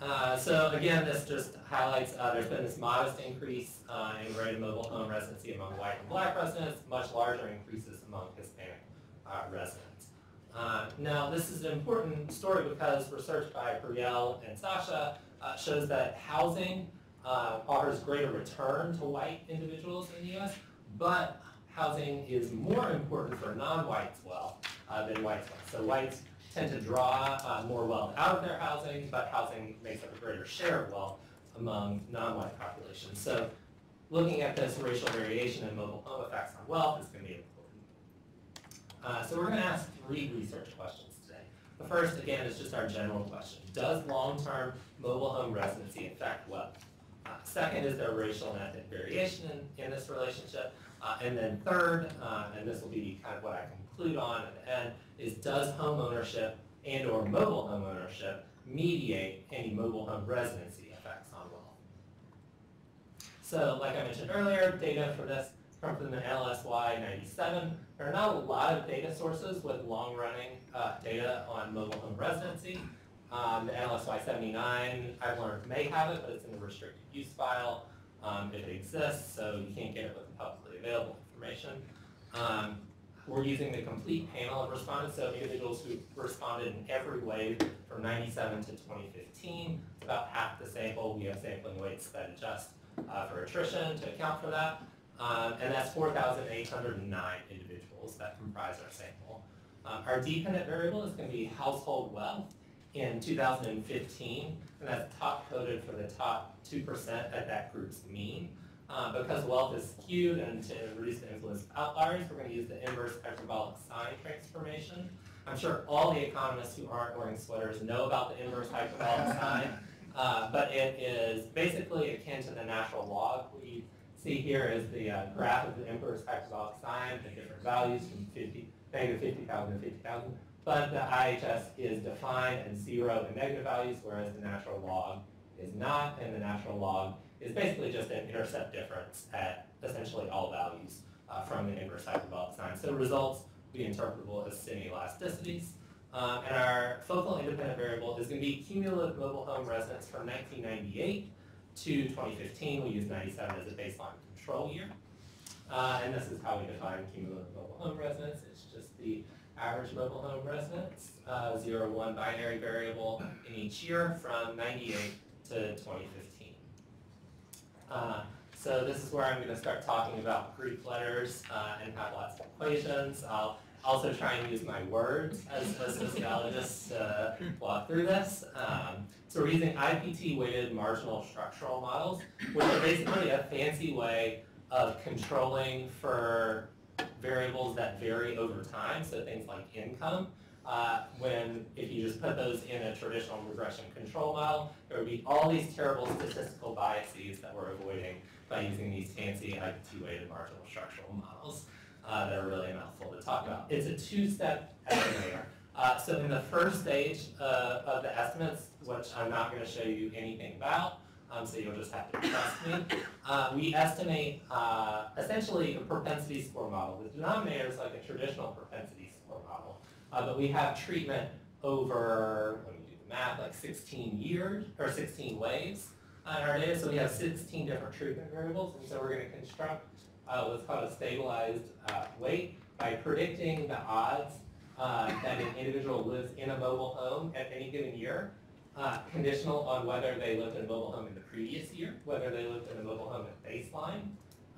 S5: uh, so again, this just highlights, uh, there's been this modest increase, uh, in rate mobile home residency among white and black residents, much larger increases among Hispanic, uh, residents. Uh, now, this is an important story because research by Brielle and Sasha uh, shows that housing uh, offers greater return to white individuals in the U.S., but housing is more important for non-whites uh, than whites wealth. So whites tend to draw uh, more wealth out of their housing, but housing makes up a greater share of wealth among non-white populations. So looking at this racial variation in mobile home effects on wealth is going to be important. Uh, so we're going to ask three research questions today. The first, again, is just our general question. Does long-term mobile home residency affect wealth? Uh, second, is there racial and ethnic variation in, in this relationship? Uh, and then third, uh, and this will be kind of what I conclude on end, is does home ownership and or mobile home ownership mediate any mobile home residency effects on wealth? So like I mentioned earlier, data for this from the LSY 97. There are not a lot of data sources with long-running uh, data on mobile home residency. Um, the NLSY 79, I've learned may have it, but it's in the restricted use file um, if it exists, so you can't get it with publicly available information. Um, we're using the complete panel of respondents, so individuals who responded in every way from 97 to 2015. It's about half the sample. We have sampling weights that adjust uh, for attrition to account for that. Um, and that's 4,809 individuals that comprise our sample. Um, our dependent variable is going to be household wealth in 2015, and that's top coded for the top 2% at that group's mean. Uh, because wealth is skewed and to reduce the influence of outliers, we're going to use the inverse hyperbolic sine transformation. I'm sure all the economists who aren't wearing sweaters know about the inverse hyperbolic sine, uh, but it is basically akin to the natural log. What you see here is the uh, graph of the inverse hyperbolic sine, the different values from 50, negative 50,000 to 50,000. But the IHS is defined as zero and negative values, whereas the natural log is not, and the natural log is basically just an intercept difference at essentially all values uh, from the inverse hyperbolic sine. So results will be interpretable as semi-elasticities. Um, and our focal independent variable is going to be cumulative mobile home residence from 1998 to 2015. We use 97 as a baseline control year. Uh, and this is how we define cumulative mobile home residence. It's just the average mobile home residence, uh, 0, 1 binary variable in each year from 98 to 2015. Uh, so this is where I'm going to start talking about Greek letters uh, and have lots of equations. I'll also try and use my words as a sociologist to walk through this. Um, so we're using IPT-weighted marginal structural models, which are basically a fancy way of controlling for variables that vary over time, so things like income. Uh, when, if you just put those in a traditional regression control model, there would be all these terrible statistical biases that we're avoiding by using these fancy IPT-weighted marginal structural models uh, that are really a mouthful to talk about. It's a two-step estimator. Uh, so in the first stage uh, of the estimates, which I'm not going to show you anything about, um, so you'll just have to trust me, uh, we estimate uh, essentially a propensity score model. The denominator is like a traditional propensity score model, uh, but we have treatment over, let me do the math, like 16 years, or 16 waves in our data. So we have 16 different treatment variables, and so we're going to construct uh, what's called a stabilized uh, weight by predicting the odds uh, that an individual lives in a mobile home at any given year, uh, conditional on whether they lived in a mobile home in the previous year, whether they lived in a mobile home at baseline,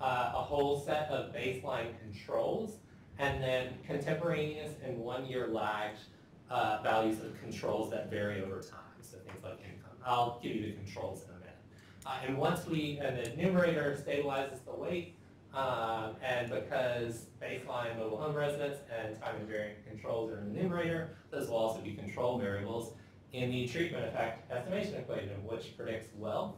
S5: uh, a whole set of baseline controls, and then contemporaneous and one-year lagged uh, values of controls that vary over time, so things like income. I'll give you the controls in a minute. and once we, and the numerator stabilizes the weight, um, and because baseline mobile home residence and time invariant controls are in the numerator, those will also be control variables in the treatment effect estimation equation, which predicts wealth.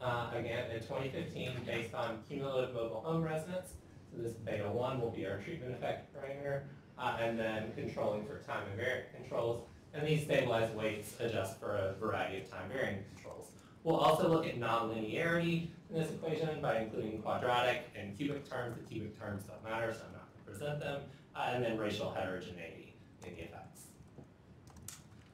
S5: Uh, again, in 2015, based on cumulative mobile home residence, so this beta 1 will be our treatment effect parameter, uh, and then controlling for time invariant controls, and these stabilized weights adjust for a variety of time varying controls. We'll also look at nonlinearity in this equation by including quadratic and cubic terms. The cubic terms don't matter, so I'm not going to present them. Uh, and then racial heterogeneity in the effects.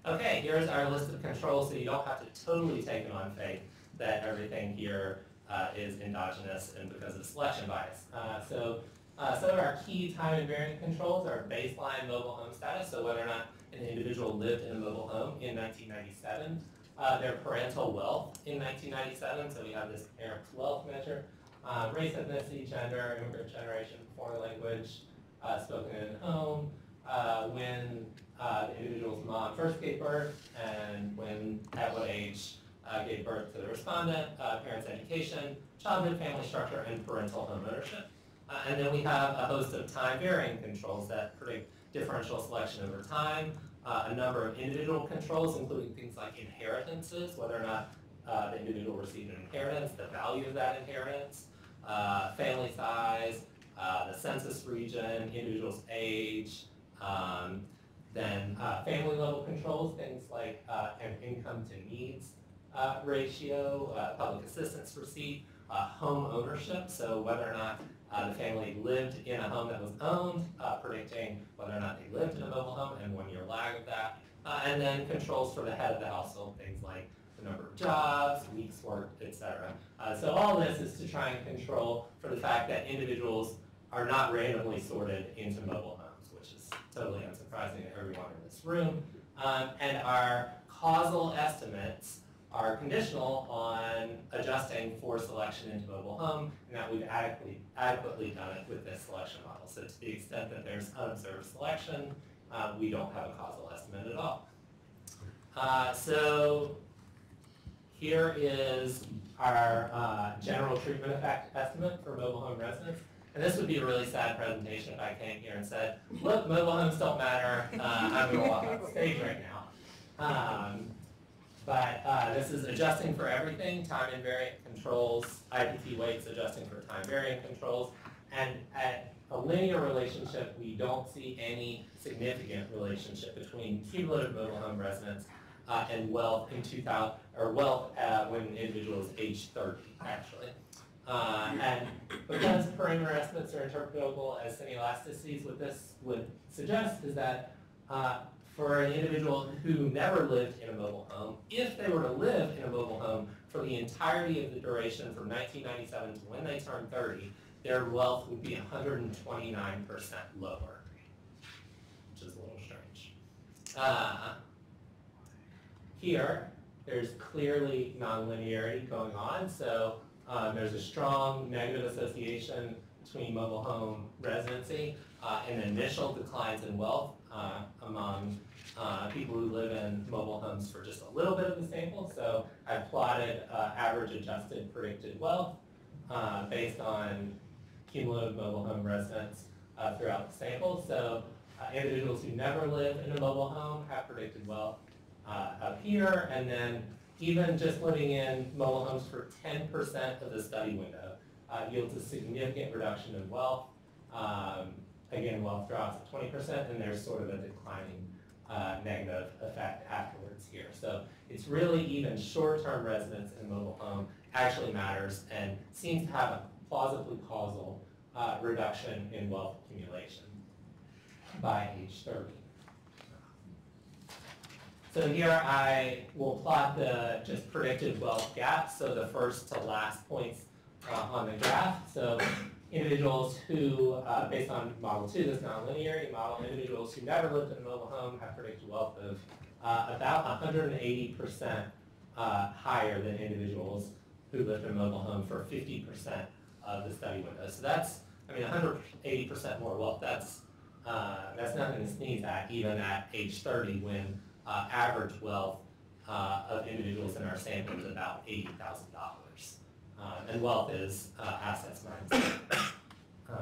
S5: Okay, here's our list of controls, so you don't have to totally take it on faith that everything here uh, is endogenous and because of selection bias. Uh, so uh, some of our key time invariant controls are baseline mobile home status, so whether or not an individual lived in a mobile home in 1997, uh, their parental wealth in 1997, so we have this parent's wealth measure, uh, race, ethnicity, gender, immigrant generation, foreign language, uh, spoken in home, when the individual's mom first gave birth, and when, at what age uh, gave birth to the respondent, parents' education, childhood family structure, and parental home ownership. and then we have a host of time varying controls that predict differential selection over time, uh, a number of individual controls, including things like inheritances, whether or not uh, the individual received an inheritance, the value of that inheritance, uh, family size, uh, the census region, individual's age, um, then uh, family level controls, things like uh, income to needs ratio, public assistance receipt, home ownership, so whether or not uh, the family lived in a home that was owned, uh, predicting whether or not they lived in a mobile home and one year lag of that. Uh, and then controls for the head of the household, things like the number of jobs, weeks worked, etc. Uh, so all this is to try and control for the fact that individuals are not randomly sorted into mobile homes. Which is totally unsurprising to everyone in this room. Um, and our causal estimates are conditional on adjusting for selection into mobile home, and that we've adequately, adequately done it with this selection model. So to the extent that there's unobserved selection, uh, we don't have a causal estimate at all. Uh, so here is our uh, general treatment effect estimate for mobile home residents. And this would be a really sad presentation if I came here and said, look, mobile homes don't matter, uh, I'm going to walk off stage right now. Um, but uh, this is adjusting for everything, time invariant controls, IPT weights adjusting for time variant controls, and at a linear relationship, we don't see any significant relationship between cumulative mobile home residents uh, and wealth in 2000, or wealth uh, when an individual is age 30, actually. Uh, and because parameter estimates are interpretable as semi-elasticities, what this would suggest is that uh, for an individual who never lived in a mobile home, if they were to live in a mobile home for the entirety of the duration from 1997 to when they turned 30, their wealth would be 129% lower, which is a little strange. Uh, here, there's clearly nonlinearity going on, so um, there's a strong negative association between mobile home residency uh, and initial declines in wealth uh, among uh, people who live in mobile homes for just a little bit of the sample. So I plotted uh, average adjusted predicted wealth uh, based on cumulative mobile home residents uh, throughout the sample. So individuals who never live in a mobile home have predicted wealth up here, and then even just living in mobile homes for 10% of the study window uh, yields a significant reduction in wealth. Um, again, wealth drops 20%, and there's sort of a declining uh, negative effect afterwards here. So it's really even short-term residence in mobile home actually matters and seems to have a plausibly causal uh, reduction in wealth accumulation by age 30. So here I will plot the just predicted wealth gap, so the first to last points uh, on the graph. So individuals who, uh, based on model two, this nonlinearity model, individuals who never lived in a mobile home have predicted wealth of uh, about 180% uh, higher than individuals who lived in a mobile home for 50% of the study window. So that's, I mean, 180% more wealth, that's, uh, that's nothing to sneeze at, even at age 30 when uh, average wealth of individuals in our sample is about $80,000. Uh, and wealth is uh, assets minus um,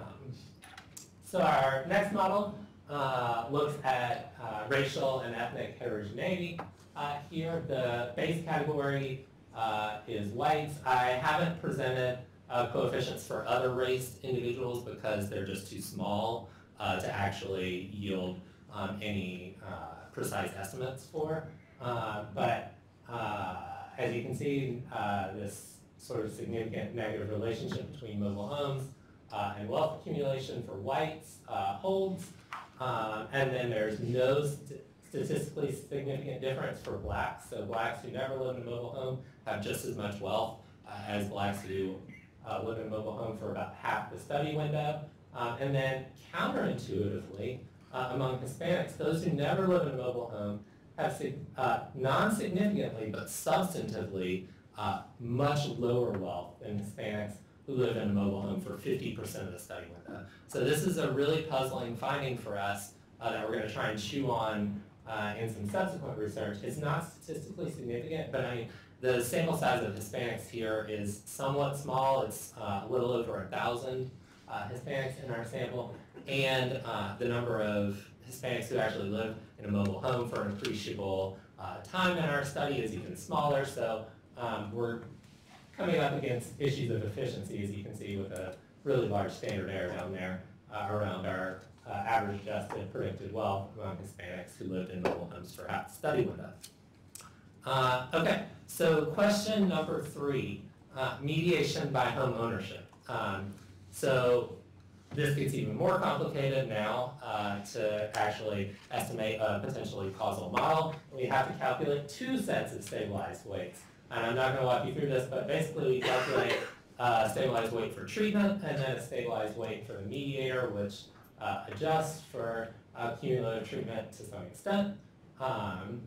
S5: So our next model uh, looks at uh, racial and ethnic heterogeneity. Uh, here, the base category uh, is whites. I haven't presented coefficients for other race individuals because they're just too small to actually yield um, any precise estimates for. but as you can see, this sort of significant negative relationship between mobile homes uh, and wealth accumulation for whites uh, holds. Um, and then there's no st statistically significant difference for blacks. So blacks who never live in a mobile home have just as much wealth uh, as blacks who uh, live in a mobile home for about half the study window. Um, and then counterintuitively, uh, among Hispanics, those who never live in a mobile home have uh, non-significantly but substantively uh, much lower wealth than Hispanics who live in a mobile home for 50% of the study window. So this is a really puzzling finding for us uh, that we're going to try and chew on uh, in some subsequent research. It's not statistically significant, but I mean, the sample size of Hispanics here is somewhat small. It's uh, a little over a thousand uh, Hispanics in our sample, and uh, the number of Hispanics who actually live in a mobile home for an appreciable time in our study is even smaller. So um, we're coming up against issues of efficiency, as you can see with a really large standard error down there uh, around our uh, average adjusted predicted wealth among Hispanics who lived in mobile homes for half study window. Uh, okay, so question number three, uh, mediation by home ownership. Um, so this gets even more complicated now uh, to actually estimate a potentially causal model. We have to calculate two sets of stabilized weights. And I'm not going to walk you through this, but basically we calculate uh, stabilized weight for treatment and then a stabilized weight for the mediator, which uh, uh, adjust for uh, cumulative treatment to some extent. Um,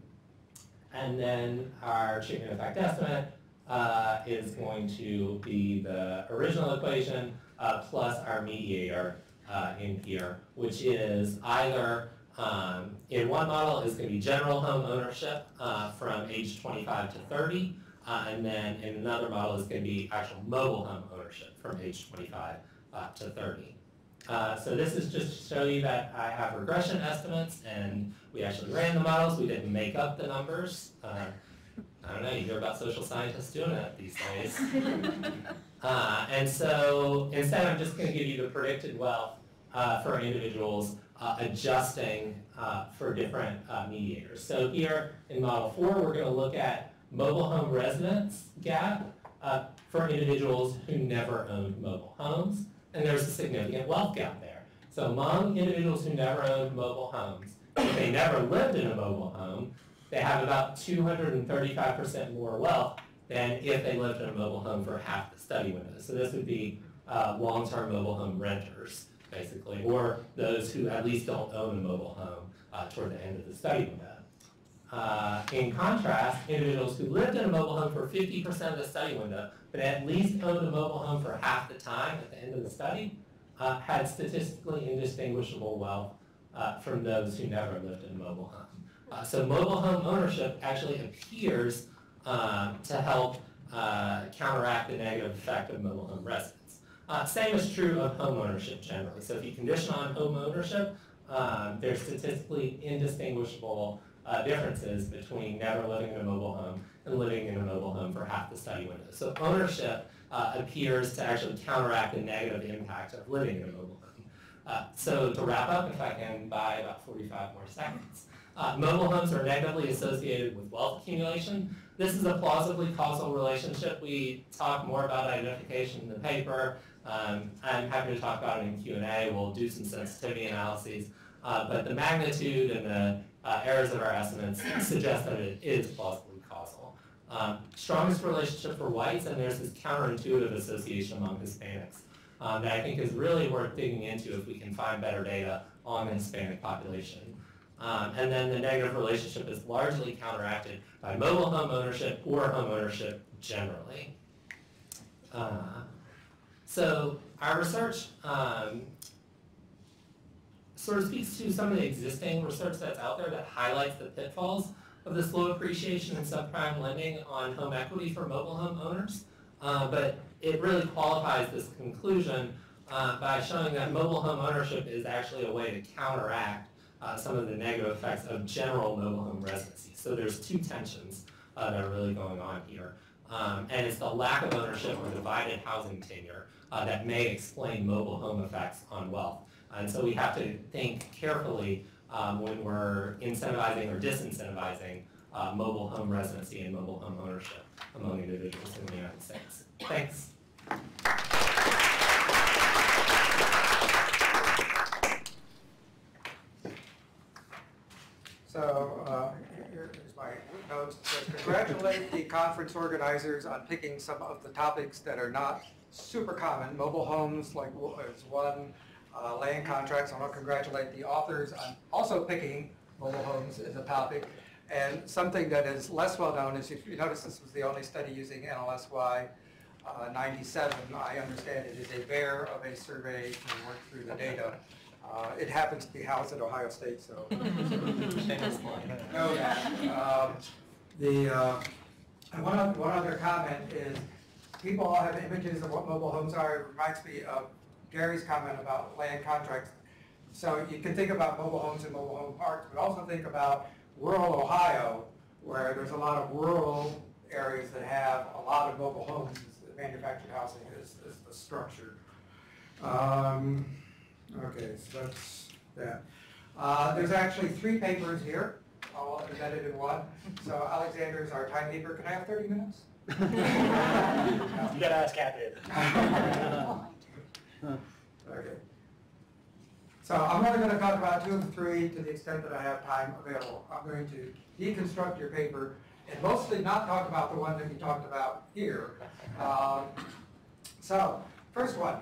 S5: and then our treatment effect estimate uh, is going to be the original equation uh, plus our mediator uh, in here, which is either um, in one model is going to be general home ownership uh, from age 25 to 30, uh, and then in another model is going to be actual mobile home ownership from age 25 uh, to 30. Uh, so this is just to show you that I have regression estimates, and we actually ran the models. We didn't make up the numbers. Uh, I don't know, you hear about social scientists doing that these days. Uh, and so instead, I'm just going to give you the predicted wealth uh, for individuals adjusting uh, for different uh, mediators. So here in model four, we're going to look at mobile home residence gap uh, for individuals who never owned mobile homes, and there's a significant wealth gap there. So among individuals who never owned mobile homes, if they never lived in a mobile home, they have about 235% more wealth than if they lived in a mobile home for half the study window. So this would be uh, long-term mobile home renters, basically, or those who at least don't own a mobile home uh, toward the end of the study window. Uh, in contrast, individuals who lived in a mobile home for 50% of the study window, but at least owned a mobile home for half the time at the end of the study, uh, had statistically indistinguishable wealth uh, from those who never lived in a mobile home. Uh, so mobile home ownership actually appears um, to help uh, counteract the negative effect of mobile home residence. Uh, same is true of home ownership generally. So if you condition on home ownership, there's statistically indistinguishable uh, differences between never living in a mobile home and living in a mobile home for half the study window. So ownership uh, appears to actually counteract the negative impact of living in a mobile home. Uh, so to wrap up, if I can buy about 45 more seconds. Uh, mobile homes are negatively associated with wealth accumulation. This is a plausibly causal relationship. We talk more about identification in the paper. Um, I'm happy to talk about it in Q&A. We'll do some sensitivity analyses. Uh, but the magnitude and the uh, errors of our estimates suggest that it is plausibly causal. Um, strongest relationship for whites, and there's this counterintuitive association among Hispanics um, that I think is really worth digging into if we can find better data on the Hispanic population. Um, and then the negative relationship is largely counteracted by mobile home ownership or home ownership generally. Uh, so our research um, sort of speaks to some of the existing research that's out there that highlights the pitfalls of the slow appreciation and subprime lending on home equity for mobile home owners. Uh, but it really qualifies this conclusion uh, by showing that mobile home ownership is actually a way to counteract uh, some of the negative effects of general mobile home residency. So there's two tensions uh, that are really going on here. Um, and it's the lack of ownership or divided housing tenure uh, that may explain mobile home effects on wealth. And so we have to think carefully um, when we're incentivizing or disincentivizing uh, mobile home residency and mobile home ownership among individuals in the United States. Thanks.
S6: So, uh, here's my notes. Says, Congratulate the conference organizers on picking some of the topics that are not super common. Mobile homes, like, is one, uh, land contracts. I want to congratulate the authors on also picking mobile homes as a topic. And something that is less well-known is, if you notice, this was the only study using NLSY uh, 97. I understand it is a bear of a survey to work through the data. Uh, It happens to be housed at Ohio State, so that. Um, The, uh, one other, one other comment is, people all have images of what mobile homes are. It reminds me of Gary's comment about land contracts. So you can think about mobile homes and mobile home parks, but also think about rural Ohio, where there's a lot of rural areas that have a lot of mobile homes. Manufactured housing is, is the structure. Um, Okay, so that's that. Uh, There's actually three papers here, all embedded in one. So Alexander is our timekeeper. Can I have 30 minutes?
S7: You gotta ask Katherine.
S6: Okay. So I'm only going to talk about two of three to the extent that I have time available. I'm going to deconstruct your paper and mostly not talk about the one that you talked about here. Um, So, first one,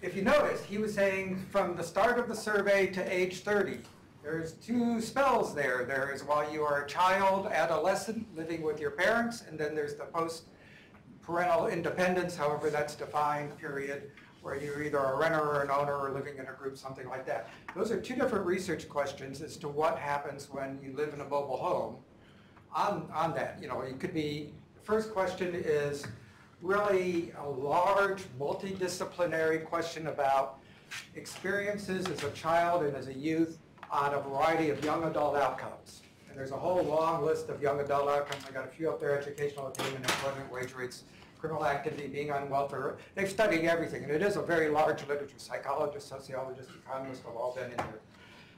S6: if you noticed, he was saying from the start of the survey to age 30. There's two spells there. There is while you are a child, adolescent, living with your parents, and then there's the post-parental independence, however that's defined, period, where you're either a renter or an owner or living in a group, something like that. Those are two different research questions as to what happens when you live in a mobile home. On, on that, you know, it could be, the first question is really a large, multidisciplinary question about experiences as a child and as a youth on a variety of young adult outcomes. And there's a whole long list of young adult outcomes. I got a few up there, educational attainment, employment, wage rates, criminal activity, being on welfare. They've studied everything, and it is a very large literature. Psychologists, sociologists, economists have all been in there.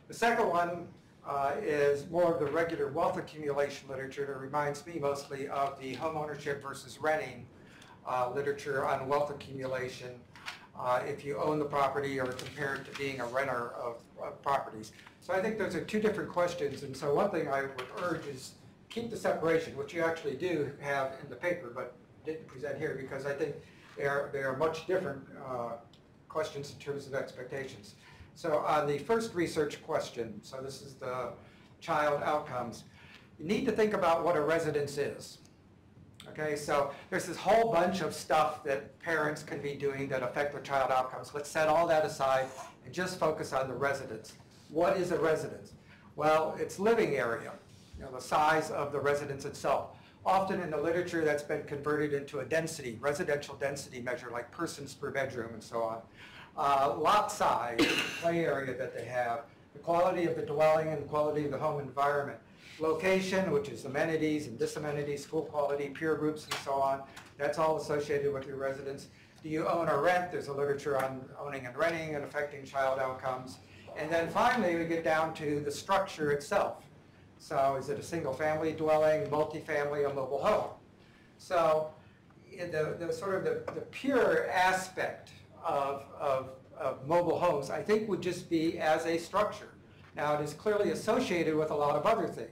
S6: The second one uh, is more of the regular wealth accumulation literature that reminds me mostly of the home ownership versus renting uh, literature on wealth accumulation uh, if you own the property or compared to being a renter of, of properties. So I think those are two different questions, and so one thing I would urge is keep the separation, which you actually do have in the paper, but didn't present here because I think they are, they are much different uh, questions in terms of expectations. So on the first research question, so this is the child outcomes, you need to think about what a residence is. Okay, so there's this whole bunch of stuff that parents can be doing that affect their child outcomes. Let's set all that aside and just focus on the residence. What is a residence? Well, it's living area, you know, the size of the residence itself. Often in the literature that's been converted into a density, residential density measure like persons per bedroom and so on. Uh, lot size, play area that they have, the quality of the dwelling and the quality of the home environment. Location, which is amenities and disamenities, school quality, peer groups and so on. That's all associated with your residence. Do you own or rent? There's a literature on owning and renting and affecting child outcomes. And then finally, we get down to the structure itself. So is it a single family dwelling, multifamily, a mobile home? So the, the sort of the, the pure aspect of, of, of mobile homes, I think would just be as a structure. Now it is clearly associated with a lot of other things.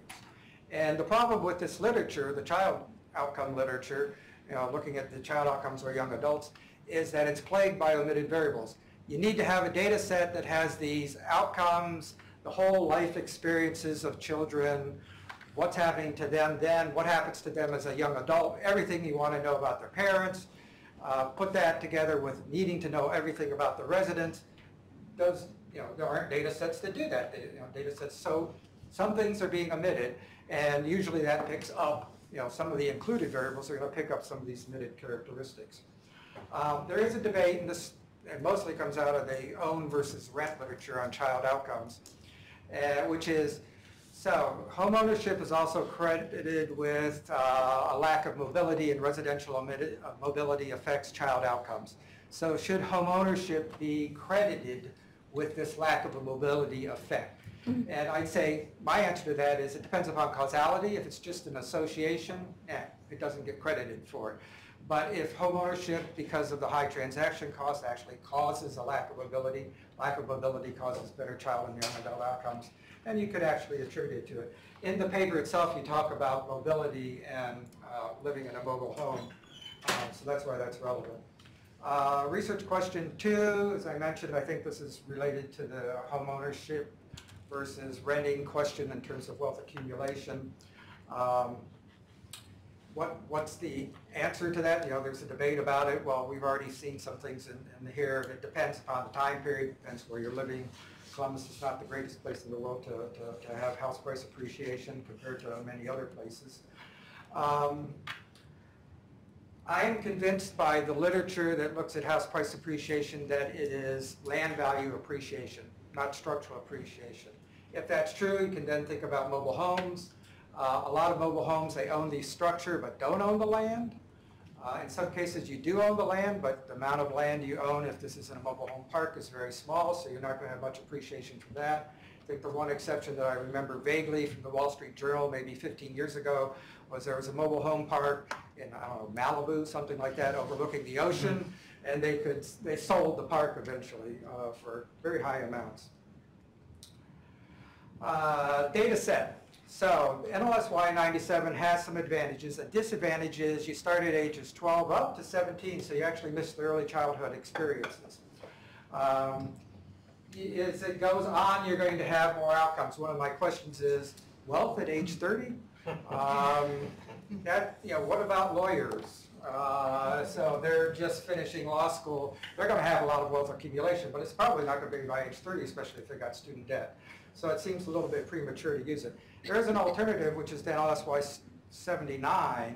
S6: And the problem with this literature, the child outcome literature, you know, looking at the child outcomes or young adults, is that it's plagued by omitted variables. You need to have a data set that has these outcomes, the whole life experiences of children, what's happening to them then, what happens to them as a young adult, everything you want to know about their parents, uh, put that together with needing to know everything about the residents. Those, you know, there aren't data sets that do that. You know, data sets, so some things are being omitted, and usually that picks up, you know, some of the included variables are going to pick up some of these omitted characteristics. Um, there is a debate, and this it mostly comes out of the own versus rent literature on child outcomes, uh, which is, so home ownership is also credited with uh, a lack of mobility and residential uh, mobility affects child outcomes. So should home ownership be credited with this lack of a mobility effect? And I'd say my answer to that is it depends upon causality. If it's just an association, eh, it doesn't get credited for it. But if homeownership, because of the high transaction cost, actually causes a lack of mobility, lack of mobility causes better child and young adult outcomes, and you could actually attribute it to it. In the paper itself, you talk about mobility and uh, living in a mobile home, uh, so that's why that's relevant. Uh, research question two, as I mentioned, I think this is related to the homeownership versus renting question in terms of wealth accumulation. Um, what, what's the answer to that? You know, there's a debate about it. Well, we've already seen some things in, in here. It depends upon the time period, depends where you're living. Columbus is not the greatest place in the world to, to, to have house price appreciation compared to many other places. Um, I am convinced by the literature that looks at house price appreciation that it is land value appreciation, not structural appreciation. If that's true, you can then think about mobile homes. Uh, a lot of mobile homes, they own the structure but don't own the land. Uh, in some cases, you do own the land, but the amount of land you own, if this is in a mobile home park, is very small, so you're not going to have much appreciation from that. I think the one exception that I remember vaguely from the Wall Street Journal maybe 15 years ago was there was a mobile home park in, I don't know, Malibu, something like that, overlooking the ocean, and they could, they sold the park eventually uh, for very high amounts. Uh, data set. So NLSY 97 has some advantages. A disadvantage is you start at ages 12 up to 17, so you actually miss the early childhood experiences. Um, As it goes on, you're going to have more outcomes. One of my questions is, wealth at age 30? Um, That, you know, what about lawyers? Uh, So they're just finishing law school, they're going to have a lot of wealth accumulation, but it's probably not going to be by age 30, especially if they've got student debt. So it seems a little bit premature to use it. There is an alternative, which is the LSY 79,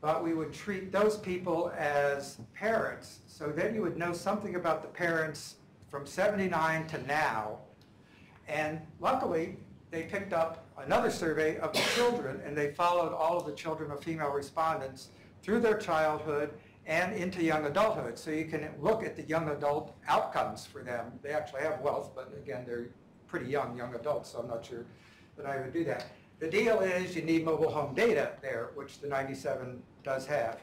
S6: but we would treat those people as parents, so then you would know something about the parents from 79 to now. And luckily, they picked up another survey of the children, and they followed all of the children of female respondents through their childhood and into young adulthood. So you can look at the young adult outcomes for them. They actually have wealth, but again, they're pretty young, young adults, so I'm not sure that I would do that. The deal is you need mobile home data there, which the 97 does have.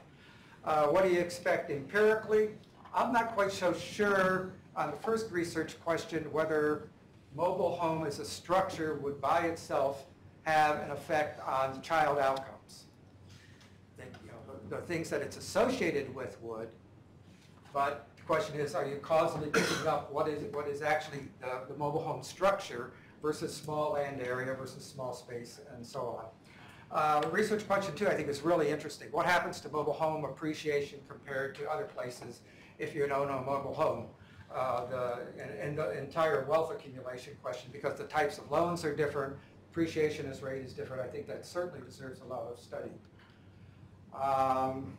S6: Uh, What do you expect empirically? I'm not quite so sure on the first research question whether mobile home as a structure would by itself have an effect on child outcomes. That, you know, the- The things that it's associated with would, but the question is, are you causally picking up what is, what is actually the, the mobile home structure versus small land area versus small space and so on. Uh, research question two, I think is really interesting. What happens to mobile home appreciation compared to other places if you own a mobile home? Uh, the, and, and the entire wealth accumulation question, because the types of loans are different, appreciation is rate is different. I think that certainly deserves a lot of study. Um,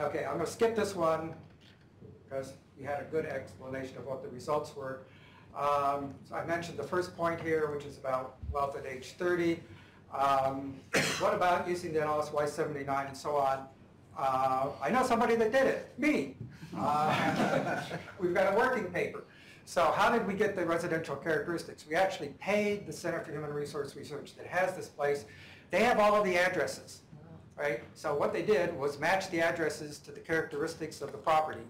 S6: okay, I'm going to skip this one because we had a good explanation of what the results were. Um, so I mentioned the first point here, which is about wealth at age 30. Um, what about using the NLSY 79 and so on? Uh, I know somebody that did it, me. Uh, we've got a working paper. So how did we get the residential characteristics? We actually paid the Center for Human Resource Research that has this place. They have all of the addresses, right? So what they did was match the addresses to the characteristics of the property.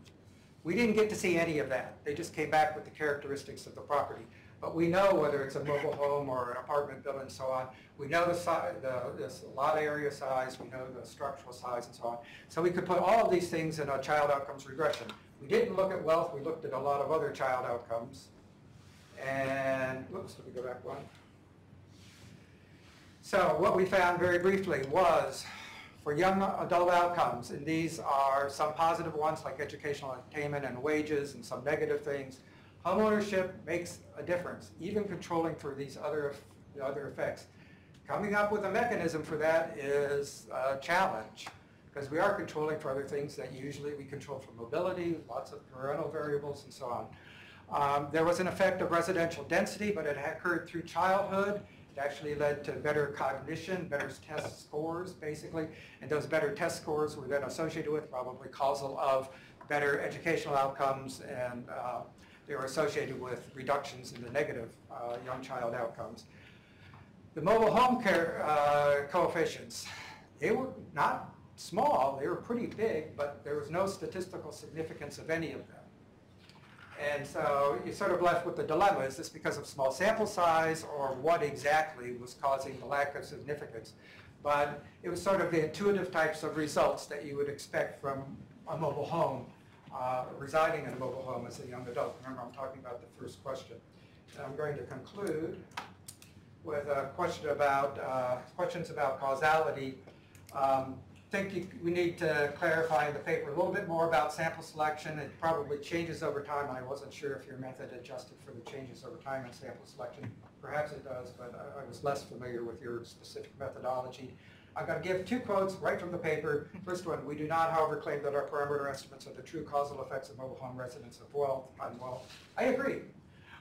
S6: We didn't get to see any of that. They just came back with the characteristics of the property. But we know whether it's a mobile home or an apartment building and so on. We know the size, the, this lot area size, we know the structural size and so on. So we could put all of these things in a child outcomes regression. We didn't look at wealth, we looked at a lot of other child outcomes. And, whoops, let me go back one. So what we found very briefly was for young adult outcomes, and these are some positive ones like educational attainment and wages and some negative things, homeownership makes a difference, even controlling for these other, other effects. Coming up with a mechanism for that is a challenge because we are controlling for other things that usually we control for mobility, lots of parental variables and so on. Um, there was an effect of residential density, but it occurred through childhood. Actually led to better cognition, better test scores, basically, and those better test scores were then associated with probably causal of better educational outcomes, and uh, they were associated with reductions in the negative uh, young child outcomes. The mobile home care uh, coefficients, they were not small, they were pretty big, but there was no statistical significance of any of them. And so you're sort of left with the dilemma, is this because of small sample size or what exactly was causing the lack of significance? But it was sort of the intuitive types of results that you would expect from a mobile home, uh, residing in a mobile home as a young adult. Remember, I'm talking about the first question. And I'm going to conclude with a question about, uh, questions about causality. Um, think you, we need to clarify in the paper a little bit more about sample selection. It probably changes over time. I wasn't sure if your method adjusted for the changes over time in sample selection. Perhaps it does, but I, I was less familiar with your specific methodology. I'm going to give two quotes right from the paper. First one, we do not, however, claim that our parameter estimates are the true causal effects of mobile home residents of wealth on wealth. I agree.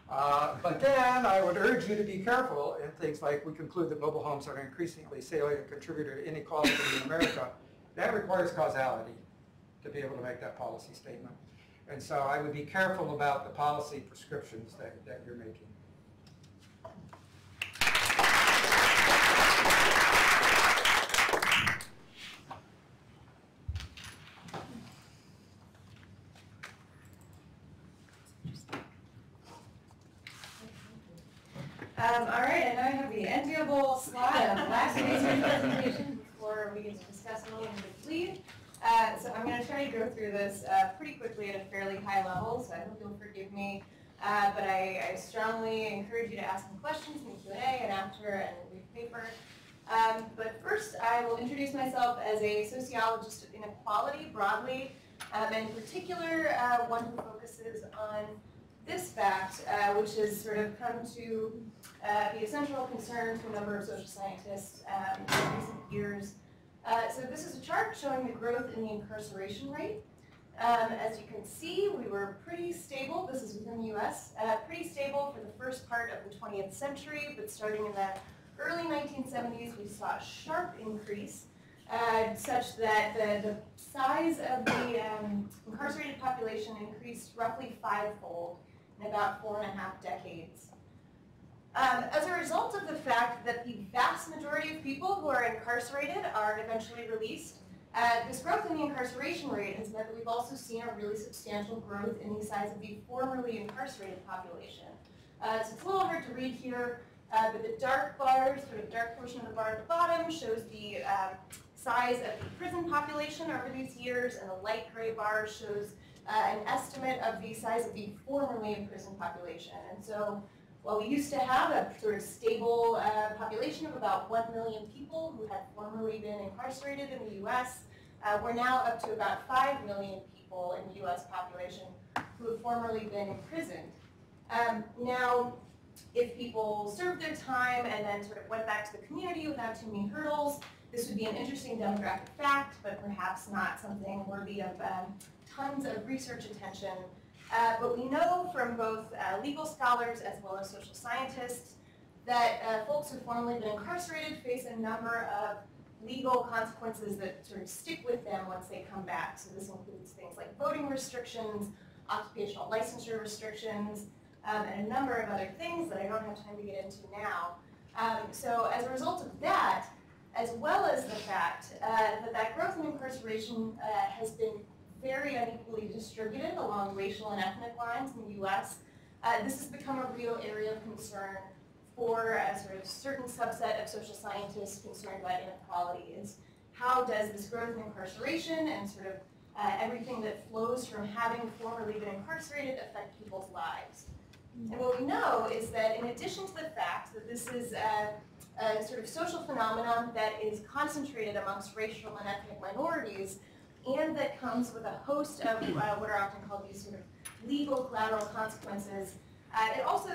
S6: Uh, but then I would urge you to be careful in things like we conclude that mobile homes are an increasingly salient contributor to inequality in America. That requires causality to be able to make that policy statement. And so I would be careful about the policy prescriptions that, that you're making.
S1: Um, all right, and now I have slot of last week's presentation before we get to discuss William McLeod.
S8: Uh, so I'm going to try to go through this uh, pretty quickly at a fairly high level, so I hope you'll forgive me. Uh, but I, I strongly encourage you to ask some questions in the Q&A and after and read the paper. Um, but first, I will introduce myself as a sociologist of inequality broadly, um, and in particular, uh, one who focuses on this fact, uh, which has sort of come to uh, be a central concern for a number of social scientists um, in recent years. Uh, so this is a chart showing the growth in the incarceration rate. Um, as you can see, we were pretty stable, this is within the US, uh, pretty stable for the first part of the 20th century, but starting in the early 1970s, we saw a sharp increase, uh, such that the, the size of the um, incarcerated population increased roughly fivefold in about four and a half decades. Um, as a result of the fact that the vast majority of people who are incarcerated are eventually released, uh, this growth in the incarceration rate has meant that we've also seen a really substantial growth in the size of the formerly incarcerated population. Uh, so it's a little hard to read here, uh, but the dark bar, sort of dark portion of the bar at the bottom, shows the um, size of the prison population over these years, and the light gray bar shows an estimate of the size of the formerly imprisoned population. And so while we used to have a sort of stable uh, population of about 1 million people who had formerly been incarcerated in the US, uh, we're now up to about 5 million people in the US population who have formerly been imprisoned. Um, now, if people served their time and then sort of went back to the community without too many hurdles, this would be an interesting demographic fact, but perhaps not something worthy of um, tons of research attention. Uh, but we know from both uh, legal scholars as well as social scientists that uh, folks who've formerly been incarcerated face a number of legal consequences that sort of stick with them once they come back. So this includes things like voting restrictions, occupational licensure restrictions, um, and a number of other things that I don't have time to get into now. Um, so as a result of that, as well as the fact uh, that that growth in incarceration uh, has been very unequally distributed along racial and ethnic lines in the U.S., uh, this has become a real area of concern for a sort of certain subset of social scientists concerned about inequality is how does this growth in incarceration and sort of uh, everything that flows from having formerly been incarcerated affect people's lives. And what we know is that in addition to the fact that this is a, a sort of social phenomenon that is concentrated amongst racial and ethnic minorities, and that comes with a host of uh, what are often called these sort of legal collateral consequences, uh, it also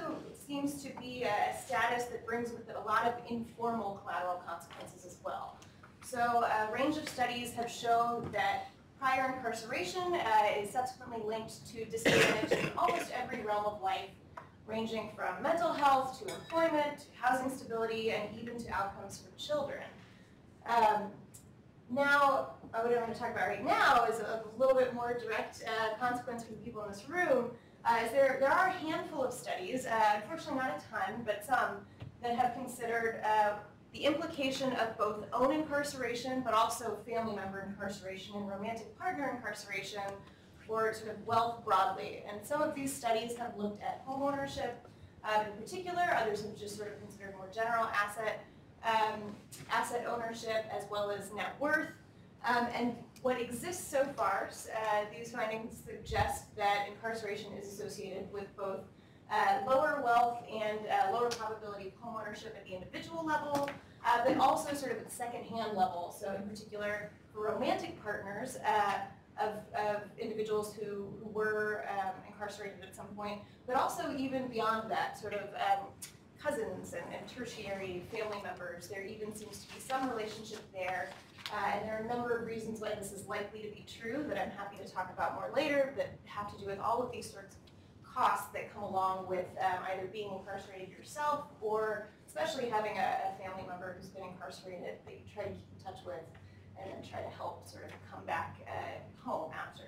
S8: seems to be a status that brings with it a lot of informal collateral consequences as well. So a range of studies have shown that prior incarceration uh, is subsequently linked to disadvantage in almost every realm of life, ranging from mental health to employment, to housing stability, and even to outcomes for children. Um, now, what I want to talk about right now is a little bit more direct uh, consequence for the people in this room. Uh, is there, there are a handful of studies, uh, unfortunately not a ton, but some, that have considered uh, the implication of both own incarceration, but also family member incarceration and romantic partner incarceration for sort of wealth broadly. And some of these studies have looked at home ownership um, in particular, others have just sort of considered more general asset um, asset ownership as well as net worth. Um, and what exists so far, uh, these findings suggest that incarceration is associated with both uh, lower wealth and uh, lower probability of homeownership at the individual level, uh, but also sort of at second-hand level. So in particular, romantic partners uh, of, of, individuals who, who were um, incarcerated at some point, but also even beyond that, sort of um, cousins and, and, tertiary family members. There even seems to be some relationship there. Uh, and there are a number of reasons why this is likely to be true that I'm happy to talk about more later that have to do with all of these sorts of costs that come along with um, either being incarcerated yourself or especially having a, a, family member who's been incarcerated that you try to keep in touch with and then try to help sort of come back uh, home after.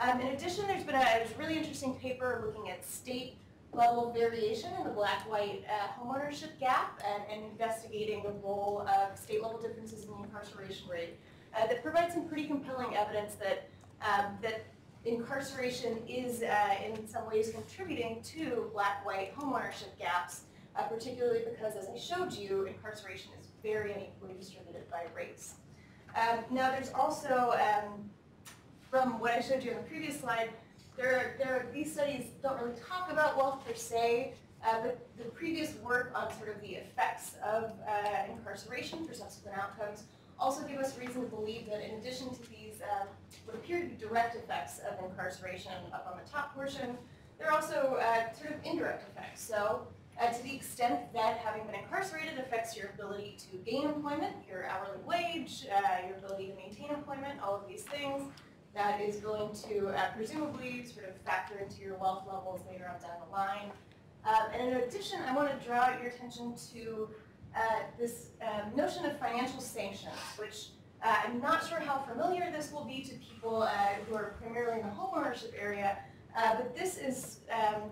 S8: Um, in addition, there's been a, a really interesting paper looking at state level of variation in the black-white uh, homeownership gap and, and, investigating the role of state-level differences in the incarceration rate uh, that provides some pretty compelling evidence that, um, that incarceration is uh, in some ways contributing to black-white homeownership gaps, uh, particularly because, as I showed you, incarceration is very unequally distributed by race. Um, now there's also, um, from what I showed you on the previous slide, there there these studies don't really talk about wealth per se, uh, but the previous work on sort of the effects of uh, incarceration for subsequent outcomes also give us reason to believe that in addition to these um, what appear to be direct effects of incarceration up on the top portion, there are also uh, sort of indirect effects. So uh, to the extent that having been incarcerated affects your ability to gain employment, your hourly wage, uh, your ability to maintain employment, all of these things, that is going to uh, presumably sort of factor into your wealth levels later on down the line. Um, and in addition, I want to draw your attention to uh, this um, notion of financial sanctions, which uh, I'm not sure how familiar this will be to people uh, who are primarily in the homeownership area, uh, but this is um,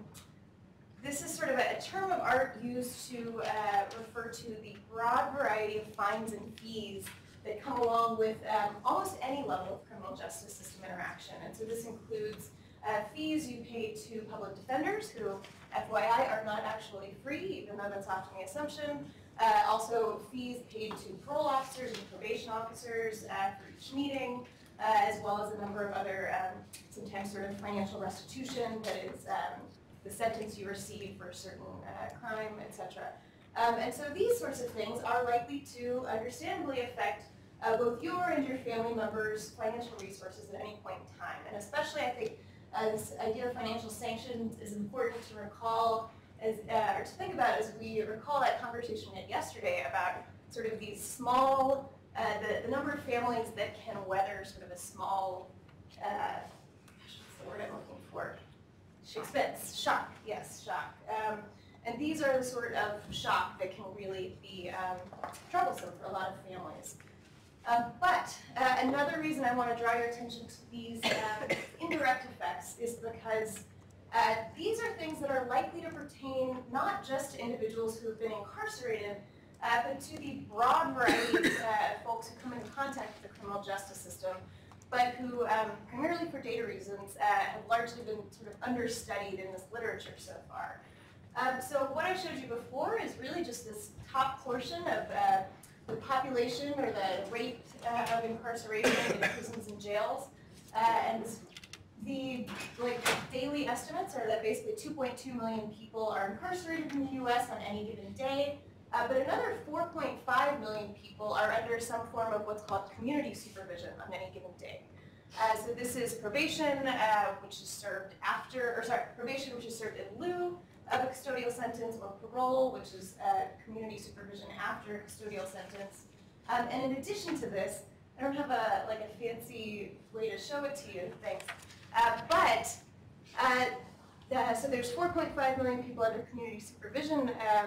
S8: this is sort of a, a, term of art used to uh, refer to the broad variety of fines and fees that come along with um, almost any level of criminal justice system interaction. And so this includes uh, fees you pay to public defenders, who, FYI, are not actually free, even though that's often the assumption. Uh, also, fees paid to parole officers and probation officers uh, for each meeting, uh, as well as a number of other, um, sometimes sort of financial restitution that is um, the sentence you receive for a certain uh, crime, etc. Um, and so these sorts of things are likely to understandably affect uh, both your and your family members' financial resources at any point in time. And especially, I think, uh, this idea of financial sanctions is important to recall, as, uh, or to think about as we recall that conversation we had yesterday about sort of these small, uh, the, the number of families that can weather sort of a small, uh, what's the word I'm looking for? Expense, shock, yes, shock. Um, and these are the sort of shock that can really be um, troublesome for a lot of families. Um, but uh, another reason I want to draw your attention to these uh, indirect effects is because uh, these are things that are likely to pertain not just to individuals who have been incarcerated, uh, but to the broad variety of uh, folks who come into contact with the criminal justice system, but who, um, primarily for data reasons, uh, have largely been sort of understudied in this literature so far. Um, so what I showed you before is really just this top portion of the population or the rate uh, of incarceration in prisons and jails. Uh, and the like daily estimates are that basically 2.2 million people are incarcerated in the U.S. on any given day, uh, but another 4.5 million people are under some form of what's called community supervision on any given day. Uh, so this is probation, uh, which is served after, or sorry, probation, which is served in lieu of a custodial sentence, or parole, which is uh, community supervision after custodial sentence. Um, and in addition to this, I don't have a like a fancy way to show it to you, thanks. Uh, but uh, the, so there's 4.5 million people under community supervision um,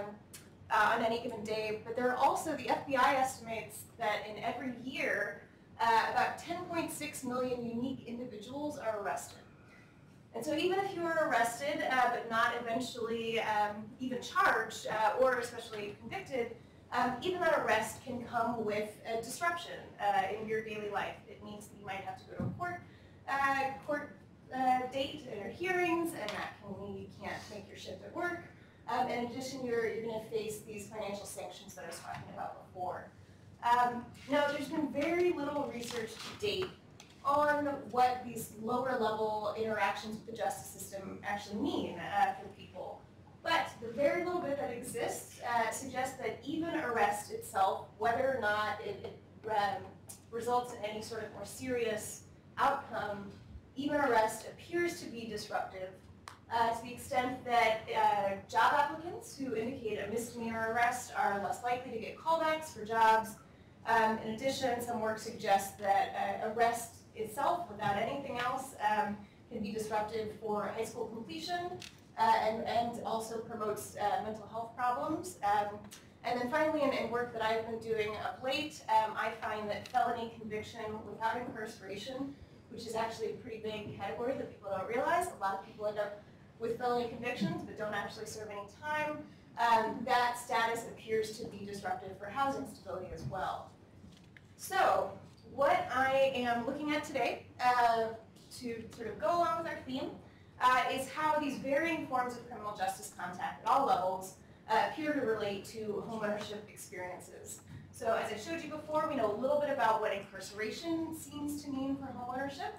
S8: uh, on any given day, but there are also the FBI estimates that in every year, uh, about 10.6 million unique individuals are arrested. And so even if you were arrested, uh, but not eventually um, even charged uh, or especially convicted, um, even that arrest can come with a disruption uh, in your daily life. It means that you might have to go to a court, uh, court uh, date or hearings, and that can mean you can't make your shift at work. Um, in addition, you're, you're going to face these financial sanctions that I was talking about before. Um, now, there's been very little research to date on what these lower level interactions with the justice system actually mean uh, for people. But the very little bit that exists uh, suggests that even arrest itself, whether or not it, it um, results in any sort of more serious outcome, even arrest appears to be disruptive uh, to the extent that uh, job applicants who indicate a misdemeanor arrest are less likely to get callbacks for jobs. Um, in addition, some work suggests that uh, arrest itself without anything else um, can be disruptive for high school completion uh, and, and also promotes uh, mental health problems. Um, and then finally, in, in, work that I've been doing of late, um, I find that felony conviction without incarceration, which is actually a pretty big category that people don't realize, a lot of people end up with felony convictions but don't actually serve any time, um, that status appears to be disruptive for housing stability as well. So what I am looking at today, uh, to sort of go along with our theme, uh, is how these varying forms of criminal justice contact at all levels uh, appear to relate to homeownership experiences. So as I showed you before, we know a little bit about what incarceration seems to mean for homeownership,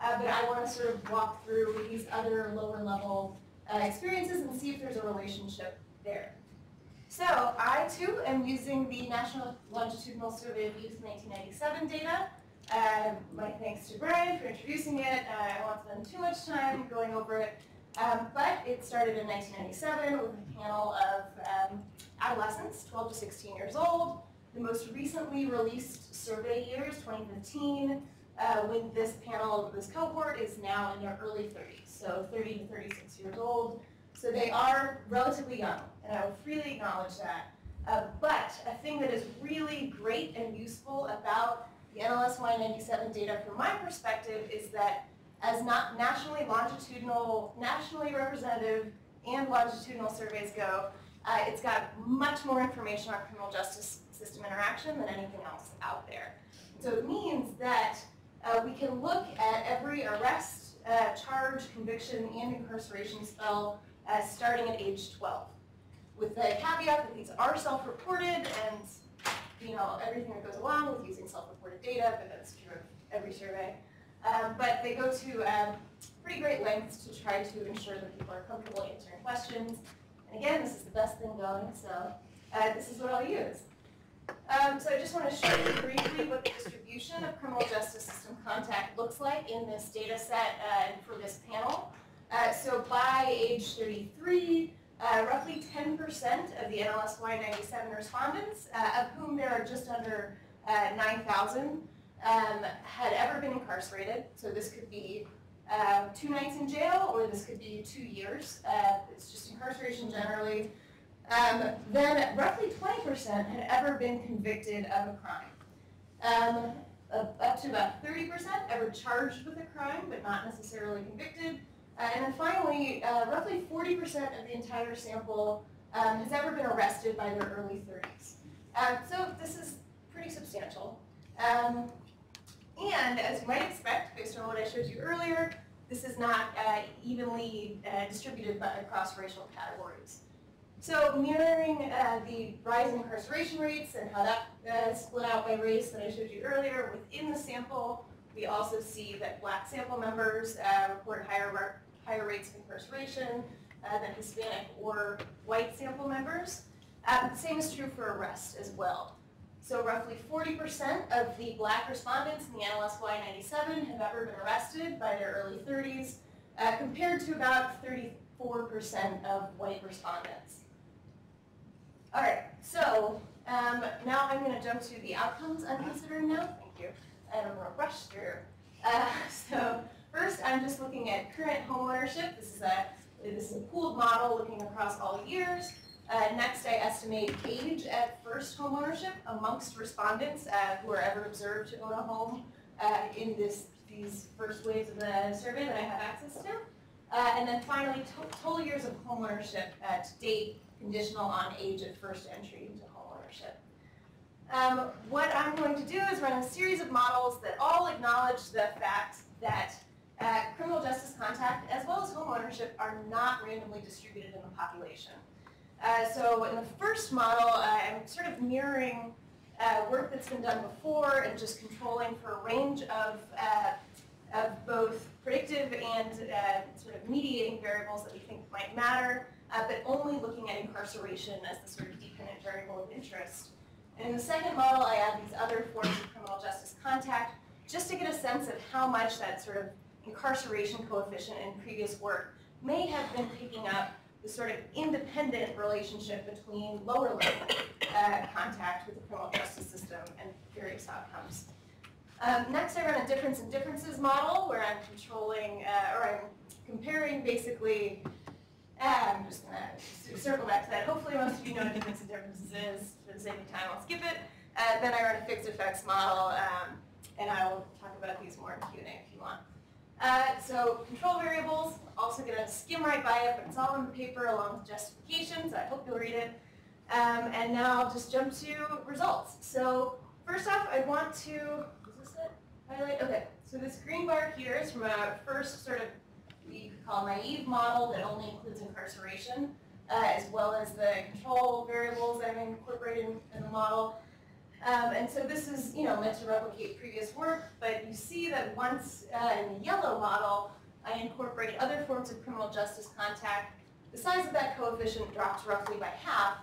S8: uh, but I want to sort of walk through these other lower level uh, experiences and see if there's a relationship there. So I too am using the National Longitudinal Survey of Youth 1997 data. Uh, my thanks to Brian for introducing it. Uh, I won't spend too much time going over it, um, but it started in 1997 with a panel of um, adolescents, 12 to 16 years old. The most recently released survey years, 2015, uh, when this panel, this cohort is now in their early 30s, so 30 to 36 years old. So they are relatively young, and I will freely acknowledge that. Uh, but a thing that is really great and useful about the NLSY 97 data from my perspective is that as not nationally longitudinal, nationally representative and longitudinal surveys go, uh, it's got much more information on criminal justice system interaction than anything else out there. So it means that uh, we can look at every arrest, uh, charge, conviction, and incarceration spell uh, starting at age 12. With the caveat that these are self-reported and you know everything that goes along with using self-reported data, but that's true of every survey. Um, but they go to um, pretty great lengths to try to ensure that people are comfortable answering questions. And again, this is the best thing going, so uh, this is what I'll use. Um, so I just want to show you briefly what the distribution of criminal justice system contact looks like in this data set uh, for this panel. Uh, so by age 33, uh, roughly 10% of the NLSY 97 respondents, uh, of whom there are just under uh, 9,000, um, had ever been incarcerated. So this could be uh, two nights in jail, or this could be two years. it's just incarceration generally. Um, then roughly 20% had ever been convicted of a crime. Um, up to about 30% ever charged with a crime, but not necessarily convicted. Uh, and then finally, uh, roughly 40% of the entire sample um, has ever been arrested by their early 30s. Um, so this is pretty substantial. Um, and as you might expect, based on what I showed you earlier, this is not uh, evenly uh, distributed across racial categories. So mirroring uh, the rise in incarceration rates and how that uh, split out by race that I showed you earlier, within the sample, we also see that black sample members report higher, higher rates of incarceration uh, than Hispanic or white sample members. Um, the same is true for arrest as well. So roughly 40% of the black respondents in the NLSY 97 have ever been arrested by their early 30s, uh, compared to about 34% of white respondents. All right, so um, now I'm going to jump to the outcomes I'm considering now. Thank you. And I'm going to rush through. Uh, so first, I'm just looking at current homeownership. This is a this is a pooled model looking across all years. Uh, next, I estimate age at first homeownership amongst respondents uh, who are ever observed to own a home uh, in this these first waves of the survey that I have access to. Uh, and then finally, to total years of homeownership to date conditional on age at first entry into homeownership. Um, what I'm going to do is run a series of models that all acknowledge the fact that justice contact as well as homeownership are not randomly distributed in the population. Uh, so in the first model, uh, I'm sort of mirroring uh, work that's been done before and just controlling for a range of, uh, of both predictive and uh, sort of mediating variables that we think might matter uh, but only looking at incarceration as the sort of dependent variable of interest. And in the second model, I add these other forms of criminal justice contact just to get a sense of how much that sort of incarceration coefficient in previous work may have been picking up the sort of independent relationship between lower level uh, contact with the criminal justice system and various outcomes. Um, next, I run a difference in differences model where I'm controlling, uh, or I'm comparing basically I'm just gonna circle back to that. Hopefully most of you know what difference and differences is. For the sake of time, I'll skip it. Uh, then I run a fixed effects model, um, and I will talk about these more in Q&A if you want. Uh, so control variables, also gonna skim right by it, but it's all in the paper along with justifications. I hope you'll read it. Um, and now I'll just jump to results. So first off, I want to, is this it? Highlight, okay. So this green bar here is from a first sort of we call naive model that only includes incarceration, uh, as well as the control variables that I'm incorporating in the model. Um, and so this is, you know, meant to replicate previous work, but you see that once uh, in the yellow model, I incorporate other forms of criminal justice contact, the size of that coefficient drops roughly by half,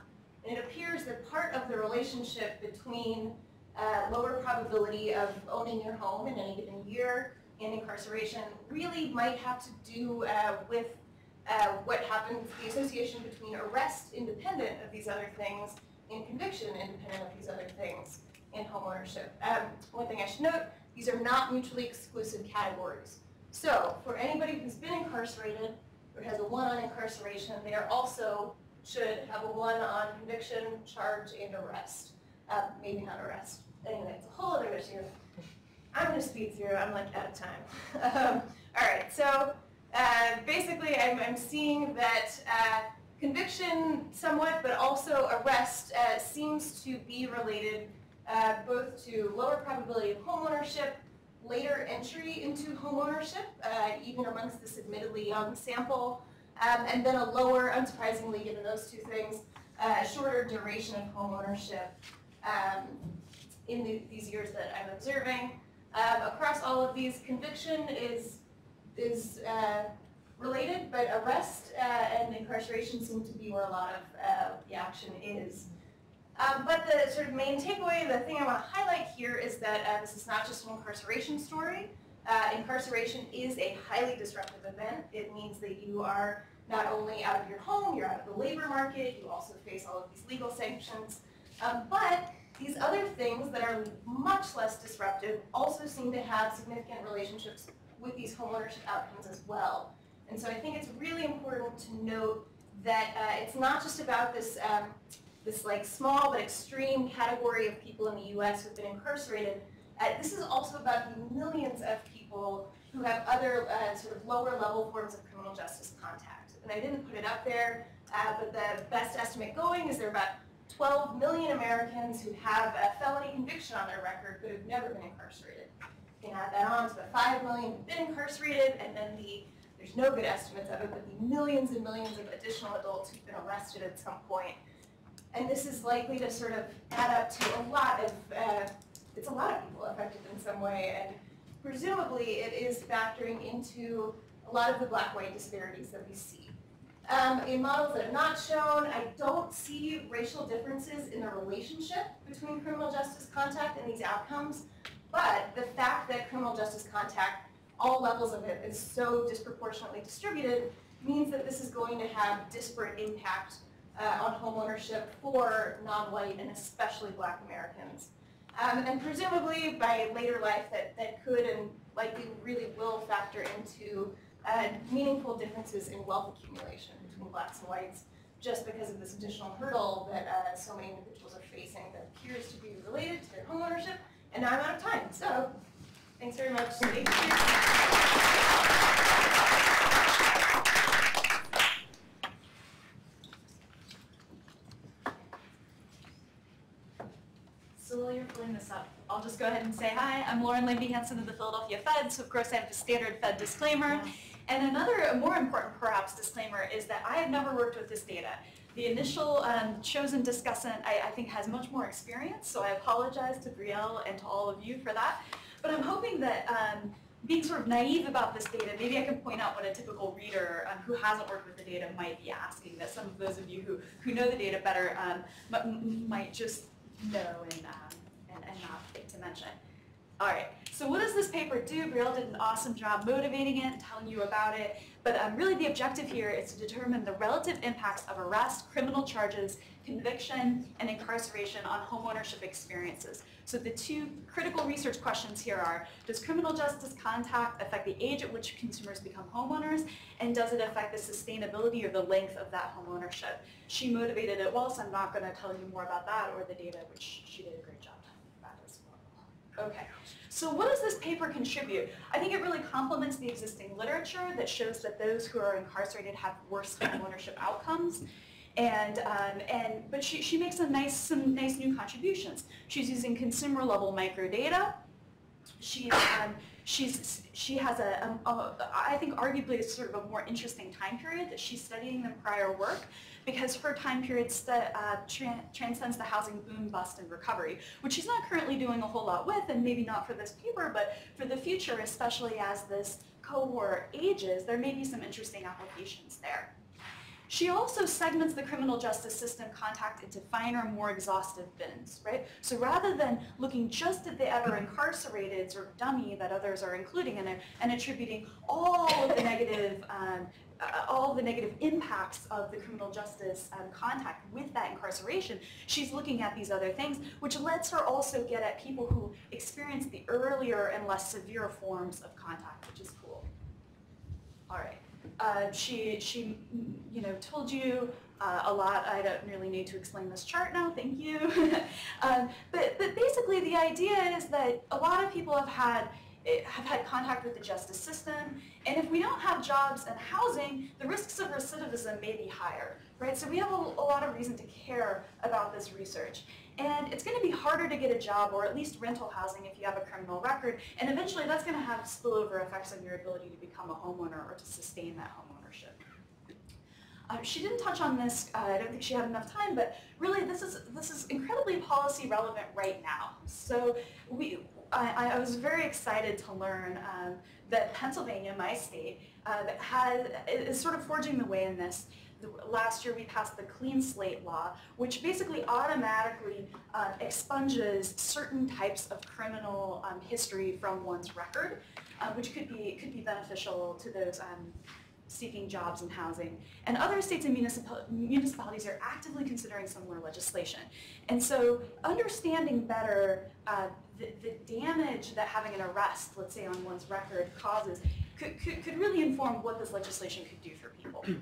S8: and it appears that part of the relationship between uh, lower probability of owning your home in any given year and incarceration really might have to do uh, with uh, what happens, the association between arrest independent of these other things and conviction independent of these other things in homeownership. Um, one thing I should note, these are not mutually exclusive categories. So for anybody who's been incarcerated or has a one on incarceration, they are also should have a one on conviction, charge, and arrest. Um, maybe not arrest. Anyway, it's a whole other issue. I'm gonna speed through, I'm like out of time. um, all right, so uh, basically I'm, I'm seeing that uh, conviction somewhat, but also arrest uh, seems to be related uh, both to lower probability of homeownership, later entry into homeownership, uh, even amongst this admittedly young sample, um, and then a lower, unsurprisingly given those two things, uh, shorter duration of homeownership um, in the, these years that I'm observing. Um, across all of these, conviction is is uh, related, but arrest uh, and incarceration seem to be where a lot of uh, the action is. Um, but the sort of main takeaway, the thing I want to highlight here is that uh, this is not just an incarceration story. Uh, incarceration is a highly disruptive event. It means that you are not only out of your home, you're out of the labor market, you also face all of these legal sanctions. Um, but these other things that are much less disruptive also seem to have significant relationships with these homeownership outcomes as well. And so I think it's really important to note that uh, it's not just about this, um, this like small but extreme category of people in the US who've been incarcerated. Uh, this is also about the millions of people who have other uh, sort of lower level forms of criminal justice contact. And I didn't put it up there, uh, but the best estimate going is there are about 12 million Americans who have a felony conviction on their record but have never been incarcerated. You can add that on to the 5 million who've been incarcerated, and then the, there's no good estimates of it, but the millions and millions of additional adults who've been arrested at some point. And this is likely to sort of add up to a lot of, uh, it's a lot of people affected in some way, and presumably it is factoring into a lot of the black-white disparities that we see. Um, in models that are not shown, I don't see racial differences in the relationship between criminal justice contact and these outcomes, but the fact that criminal justice contact, all levels of it, is so disproportionately distributed means that this is going to have disparate impact uh, on homeownership for non-white and especially black Americans. Um, and presumably by later life that, that could and likely really will factor into uh, meaningful differences in wealth accumulation between blacks and whites just because of this additional hurdle that uh, so many individuals are facing that appears to be related to their homeownership. And now I'm out of time, so thanks very much. Thank you.
S9: So while you're pulling this up, I'll just go ahead and say hi. I'm Lauren Lambie-Hanson of the Philadelphia Fed, so of course I have the standard Fed disclaimer. And another, more important perhaps disclaimer is that I have never worked with this data. The initial um, chosen discussant, I, I, think, has much more experience, so I apologize to Brielle and to all of you for that. But I'm hoping that um, being sort of naive about this data, maybe I can point out what a typical reader um, who hasn't worked with the data might be asking, that some of those of you who, who know the data better um, might just know and, um, and, and not to mention. All right, so what does this paper do? Brielle did an awesome job motivating it and telling you about it. But um, really the objective here is to determine the relative impacts of arrest, criminal charges, conviction, and incarceration on homeownership experiences. So the two critical research questions here are, does criminal justice contact affect the age at which consumers become homeowners? And does it affect the sustainability or the length of that homeownership? She motivated it well, so I'm not going to tell you more about that or the data, which she did a great job about as well. Okay. So what does this paper contribute? I think it really complements the existing literature that shows that those who are incarcerated have worse homeownership outcomes. And, um, and, but she, she makes a nice, some nice new contributions. She's using consumer level microdata. She's, um, she's she has a, um, a I think arguably sort of a more interesting time period that she's studying than prior work because her time period uh, tran- transcends the housing boom, bust, and recovery, which she's not currently doing a whole lot with, and maybe not for this paper, but for the future, especially as this cohort ages, there may be some interesting applications there. She also segments the criminal justice system contact into finer, more exhaustive bins, right? So rather than looking just at the ever incarcerated sort of dummy that others are including in it and attributing all of the negative, um, uh, all the negative impacts of the criminal justice um, contact with that incarceration, she's looking at these other things, which lets her also get at people who experience the earlier and less severe forms of contact, which is cool. All right. Uh, she, she, you know, told you uh, a lot. I don't really need to explain this chart now. Thank you. um, but, but basically, the idea is that a lot of people have had have had contact with the justice system, and if we don't have jobs and housing, the risks of recidivism may be higher, right? So we have a, a lot of reason to care about this research. And it's going to be harder to get a job or at least rental housing if you have a criminal record. And eventually that's going to have spillover effects on your ability to become a homeowner or to sustain that homeownership. Uh, she didn't touch on this, uh, I don't think she had enough time, but really this is, this is incredibly policy relevant right now. So we, I, I was very excited to learn um, that Pennsylvania, my state, uh, has, is sort of forging the way in this. Last year we passed the clean slate law, which basically automatically uh, expunges certain types of criminal um, history from one's record, uh, which could be could be beneficial to those um, seeking jobs and housing. And other states and municipal, municipalities are actively considering similar legislation. And so understanding better uh, the, the damage that having an arrest, let's say on one's record, causes could, could, could really inform what this legislation could do for people.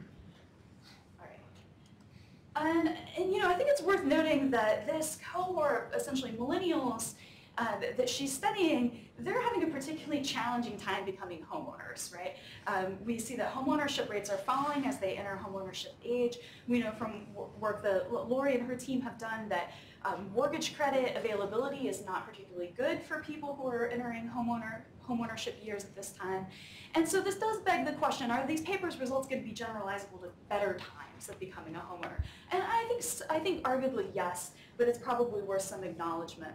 S9: And, and you know, I think it's worth noting that this cohort, essentially millennials, uh, that, she's studying, they're having a particularly challenging time becoming homeowners, right? Um, we see that homeownership rates are falling as they enter homeownership age. We know from work that Laurie and her team have done that um, mortgage credit availability is not particularly good for people who are entering homeowner homeownership years at this time. And so this does beg the question, are these papers results going to be generalizable to better times of becoming a homeowner? And I think, I think arguably yes, but it's probably worth some acknowledgement.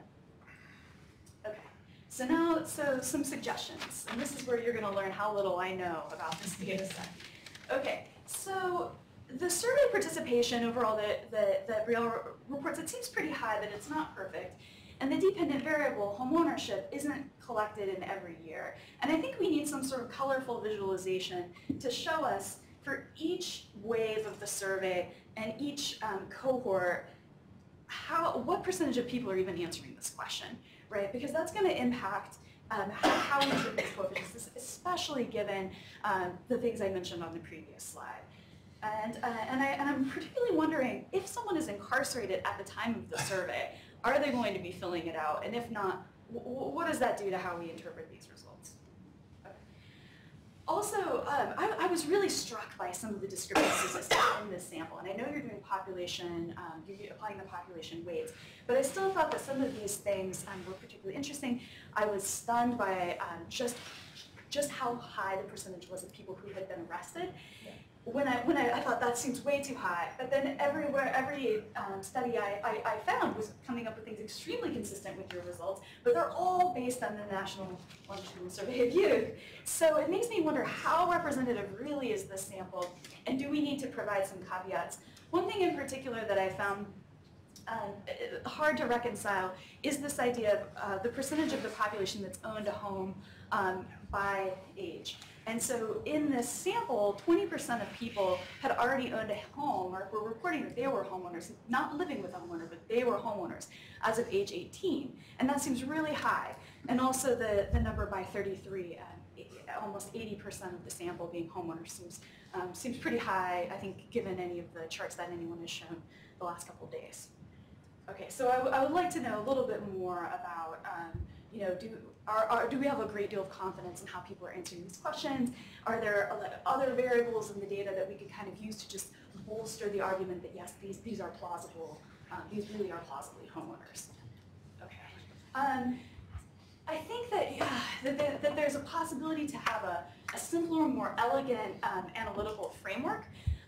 S9: So now, so some suggestions, and this is where you're going to learn how little I know about this data set. Okay, so the survey participation overall that, that, that Brielle reports, it seems pretty high, but it's not perfect. And the dependent variable, homeownership, isn't collected in every year. And I think we need some sort of colorful visualization to show us for each wave of the survey and each um, cohort, how, what percentage of people are even answering this question, right? Because that's going to impact um, how, we treat these coefficients, especially given um, the things I mentioned on the previous slide. And, uh, and, I, and I'm particularly wondering if someone is incarcerated at the time of the survey, are they going to be filling it out? And if not, what does that do to how we interpret these results? Also, um, I, I, was really struck by some of the discrepancies in this sample. And I know you're doing population, um, you're applying the population weights, but I still thought that some of these things um, were particularly interesting. I was stunned by um, just just how high the percentage was of people who had been arrested. Yeah when I, when I, I, thought that seems way too high, but then everywhere, every um, study I, I, I, found was coming up with things extremely consistent with your results, but they're all based on the National Longitudinal Survey of Youth. So it makes me wonder how representative really is this sample, and do we need to provide some caveats? One thing in particular that I found um, hard to reconcile is this idea of uh, the percentage of the population that's owned a home um, by age. And so in this sample, 20% of people had already owned a home or were reporting that they were homeowners, not living with a homeowner, but they were homeowners as of age 18. And that seems really high. And also the, the number by 33, uh, almost 80% of the sample being homeowners seems, um, seems pretty high, I think, given any of the charts that anyone has shown the last couple of days. Okay, so I, would like to know a little bit more about, um, you know, do, are, are, do we have a great deal of confidence in how people are answering these questions? Are there other variables in the data that we could kind of use to just bolster the argument that yes, these, these are plausible, um, these really are plausibly homeowners? Okay. Um, I think that, yeah, that, that, that there's a possibility to have a, a simpler, more elegant um, analytical framework.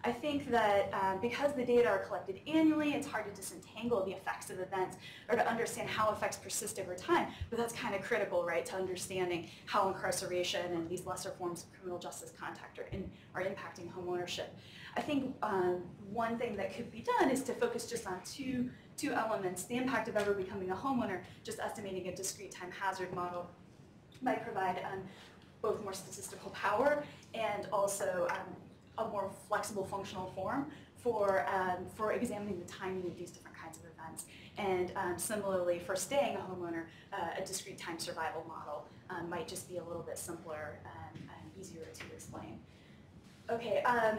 S9: I think that um, because the data are collected annually, it's hard to disentangle the effects of events or to understand how effects persist over time. But that's kind of critical, right, to understanding how incarceration and these lesser forms of criminal justice contact are, in, are impacting homeownership. I think um, one thing that could be done is to focus just on two, two elements, the impact of ever becoming a homeowner, just estimating a discrete time hazard model might provide um, both more statistical power and also um, a more flexible functional form for, um, for examining the timing of these different kinds of events. And um, similarly, for staying a homeowner, uh, a discrete time survival model um, might just be a little bit simpler and, and easier to explain. Okay, um,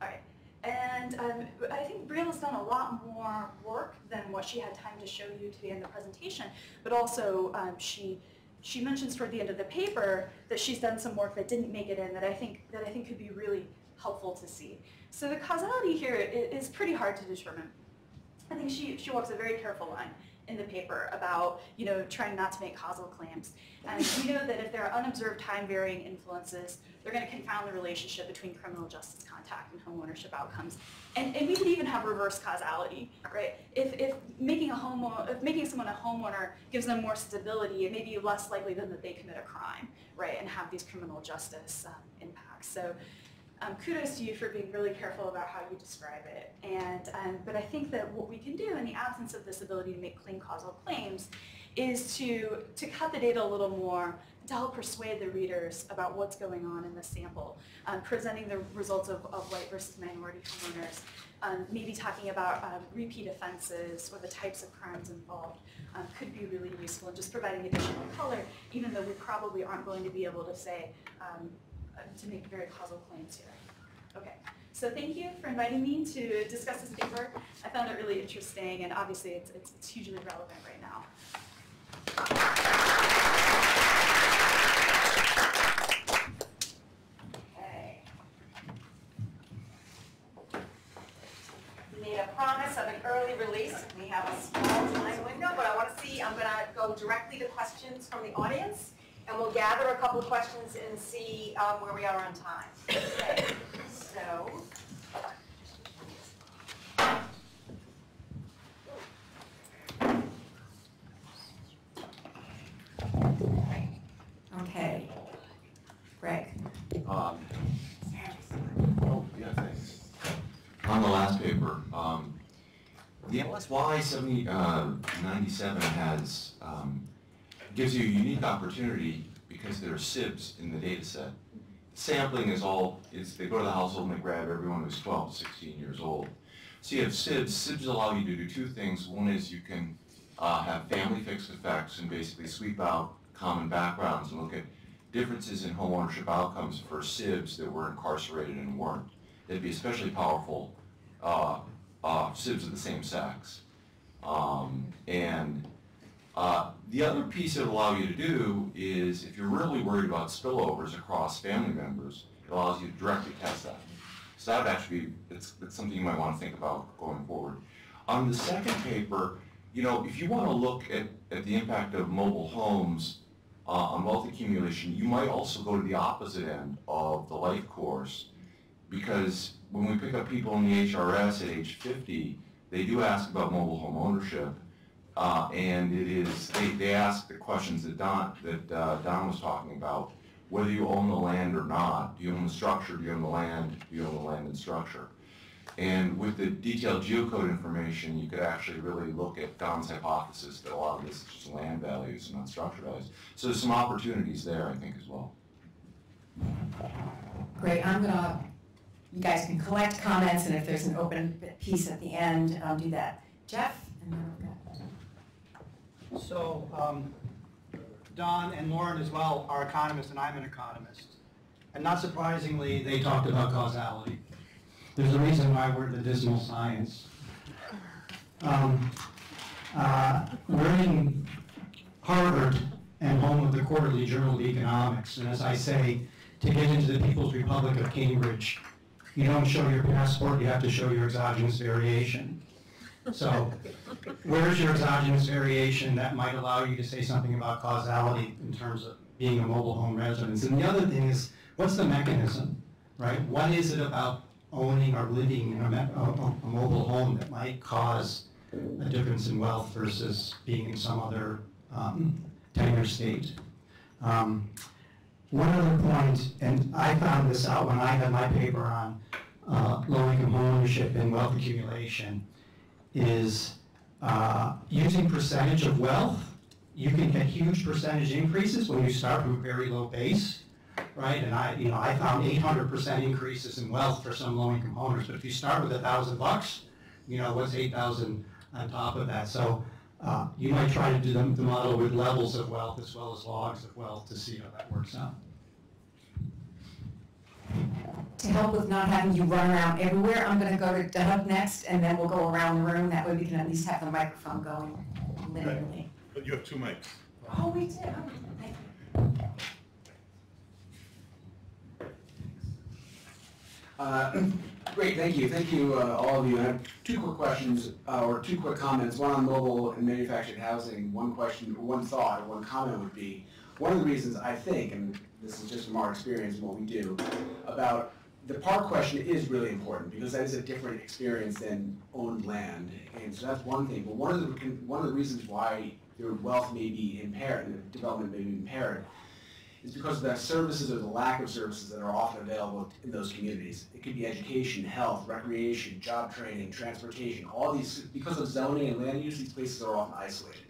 S9: all right. And um, I think Brielle's done a lot more work than what she had time to show you today in the presentation, but also um, she she mentions toward the end of the paper that she's done some work that didn't make it in that I think that I think could be really helpful to see. So the causality here is pretty hard to determine. I think she, she walks a very careful line in the paper about you know trying not to make causal claims. And we know that if there are unobserved time varying influences, they're going to confound the relationship between criminal justice contact and homeownership outcomes. And, and we could even have reverse causality, right? If, if making a home if making someone a homeowner gives them more stability, it may be less likely than that they commit a crime, right, and have these criminal justice um, impacts. So um, kudos to you for being really careful about how you describe it. And, um, but I think that what we can do in the absence of this ability to make clean causal claims is to, to cut the data a little more to help persuade the readers about what's going on in the sample, um, presenting the results of, of white versus minority homeowners, um, maybe talking about um, repeat offenses or the types of crimes involved um, could be really useful and just providing additional color, even though we probably aren't going to be able to say, um, Uh, to make very causal claims here. Okay, so thank you for inviting me to discuss this paper. I found it really interesting and obviously it's, it's, it's hugely relevant right now. Made a promise of an early release. We have a small time window, but I want to see, I'm going to go directly to questions from the audience, and we'll gather a couple of questions and see um, where we are on time. Okay. So, Okay. Greg.
S10: Um, oh, yeah, thanks. On the last paper, um, the NLSY 70, uh, 97 has, um, gives you a unique opportunity because there are SIBs in the data set. Sampling is all, is they go to the household and they grab everyone who's 12 to 16 years old. So you have SIBs. SIBs allow you to do two things. One is you can uh, have family fixed effects and basically sweep out common backgrounds and look at differences in homeownership outcomes for SIBs that were incarcerated and weren't. It'd be especially powerful uh, uh, SIBs of the same sex. Um, and uh, the other piece it will allow you to do is if you're really worried about spillovers across family members, it allows you to directly test that. So that would actually be, it's, it's something you might want to think about going forward. On the second paper, you know, if you want to look at, at the impact of mobile homes uh, on wealth accumulation, you might also go to the opposite end of the life course because when we pick up people in the HRS at age 50, they do ask about mobile home ownership. Uh, and it is, they, they ask the questions that Don, that uh, Don was talking about, whether you own the land or not. Do you own the structure? Do you own the land? Do you own the land and structure? And with the detailed geocode information, you could actually really look at Don's hypothesis that a lot of this is just land values and not structure values. So there's some opportunities there, I think, as well.
S1: Great, I'm gonna, you guys can collect comments, and if there's an open piece at the end, I'll do that. Jeff? and then I've got-
S11: So, um, Don and Lauren as well are economists, and I'm an economist. And not surprisingly, they talked about causality. There's a reason why we're the dismal science. Um, uh, we're in Harvard and home of the Quarterly Journal of Economics, and as I say, to get into the People's Republic of Cambridge, you don't show your passport, you have to show your exogenous variation. So where's your exogenous variation that might allow you to say something about causality in terms of being a mobile home residence? And the other thing is, what's the mechanism, right? What is it about owning or living in a- a mobile home that might cause a difference in wealth versus being in some other um, tenure state? Um, One other point, and I found this out when I had my paper on uh, low-income ownership and wealth accumulation, is uh, using percentage of wealth, you can get huge percentage increases when you start from a very low base, right? And I, you know, I found 800% increases in wealth for some low-income owners, but if you start with a thousand bucks, you know, what's 8,000 on top of that? So uh, you might try to do the, the model with levels of wealth as well as logs of wealth to see how that works out.
S1: To help with not having you run around everywhere, I'm gonna go to Doug next, and then we'll go around the room, that way we can at least have the microphone going linearly.
S12: But you have two mics.
S1: Oh, we did, oh.
S13: Uh, Great, thank you. Thank you, uh, all of you. I have two quick questions, uh, or two quick comments, one on mobile and manufactured housing. One question, one thought, or one comment would be, one of the reasons I think, and this is just from our experience and what we do, about the park question is really important, because that is a different experience than owned land. And so that's one thing, but one of the, one of the reasons why your wealth may be impaired, and development may be impaired, is because of the services or the lack of services that are often available in those communities. It could be education, health, recreation, job training, transportation, all these, because of zoning and land use, these places are often isolated.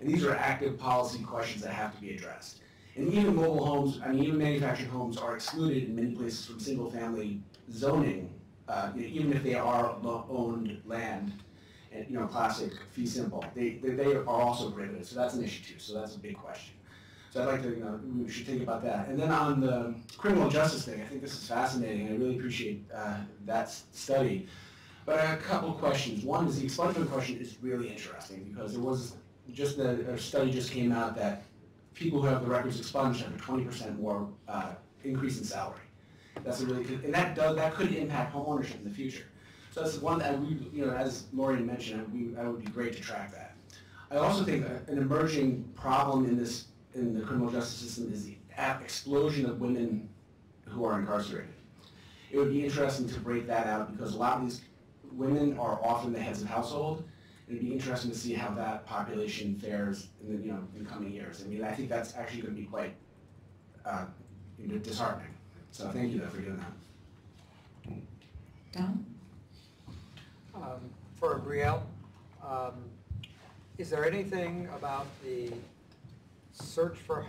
S13: And these are active policy questions that have to be addressed. And even mobile homes, I mean, even manufactured homes are excluded in many places from single-family zoning, uh, even if they are owned land, and, you know, classic fee simple, they, they, they are also prohibited, so that's an issue too, so that's a big question. So I'd like to, you know, we should think about that. And then on the criminal justice thing, I think this is fascinating. I really appreciate uh, that study. But I have a couple questions. One is the expungement question is really interesting because there was just the, a study just came out that people who have the records expunged have a twenty percent more uh, increase in salary. That's a really good, and that does, that could impact homeownership in the future. So that's one that we, you know, as Lori mentioned, we, that would be great to track that. I also think an emerging problem in this in the criminal justice system is the explosion of women who are incarcerated. It would be interesting to break that out because a lot of these women are often the heads of household. It'd be interesting to see how that population fares in the, you know, in coming years. I mean, I think that's actually going to be quite uh, disheartening. So thank you though for doing that.
S1: Don?
S6: Um, For Brielle, um, is there anything about the search for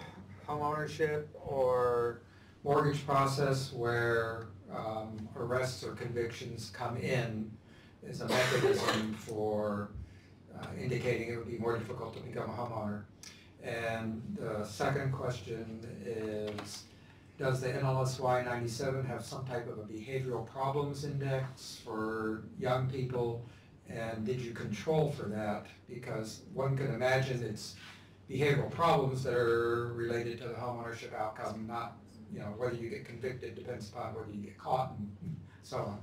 S6: homeownership or mortgage process where um, arrests or convictions come in as a mechanism for Uh, indicating it would be more difficult to become a homeowner? And the second question is, does the NLSY 97 have some type of a behavioral problems index for young people? And did you control for that? Because one can imagine it's behavioral problems that are related to the homeownership outcome, not, you know, whether you get convicted depends upon whether you get caught and so on.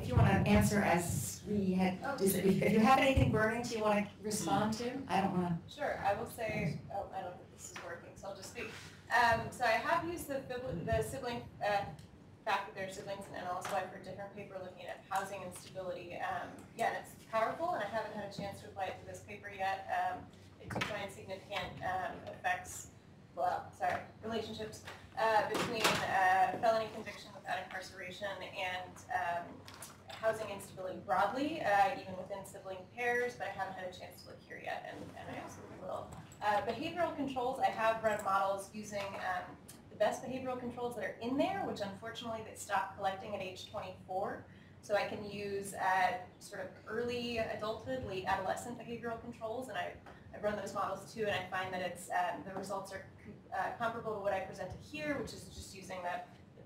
S1: If you want to answer as we had, is if you have anything burning, do you want to respond to? I don't want to.
S8: Sure, I will say, oh, I don't think this is working, so I'll just speak. Um, so I have used the, the sibling, uh, fact that they're siblings and LSY for a different paper looking at housing instability. Um, yeah, and it's powerful, and I haven't had a chance to apply it to this paper yet. Um, it do find significant, um, effects, well, sorry, relationships, uh, between, uh, felony conviction without incarceration and, um, housing instability broadly, uh, even within sibling pairs, but I haven't had a chance to look here yet, and, and I absolutely will. Uh, behavioral controls, I have run models using, um, the best behavioral controls that are in there, which unfortunately they stopped collecting at age twenty-four. So I can use, uh, sort of early adulthood, late adolescent behavioral controls, and I, I've run those models too, and I find that it's, um, the results are, uh, comparable to what I presented here, which is just using the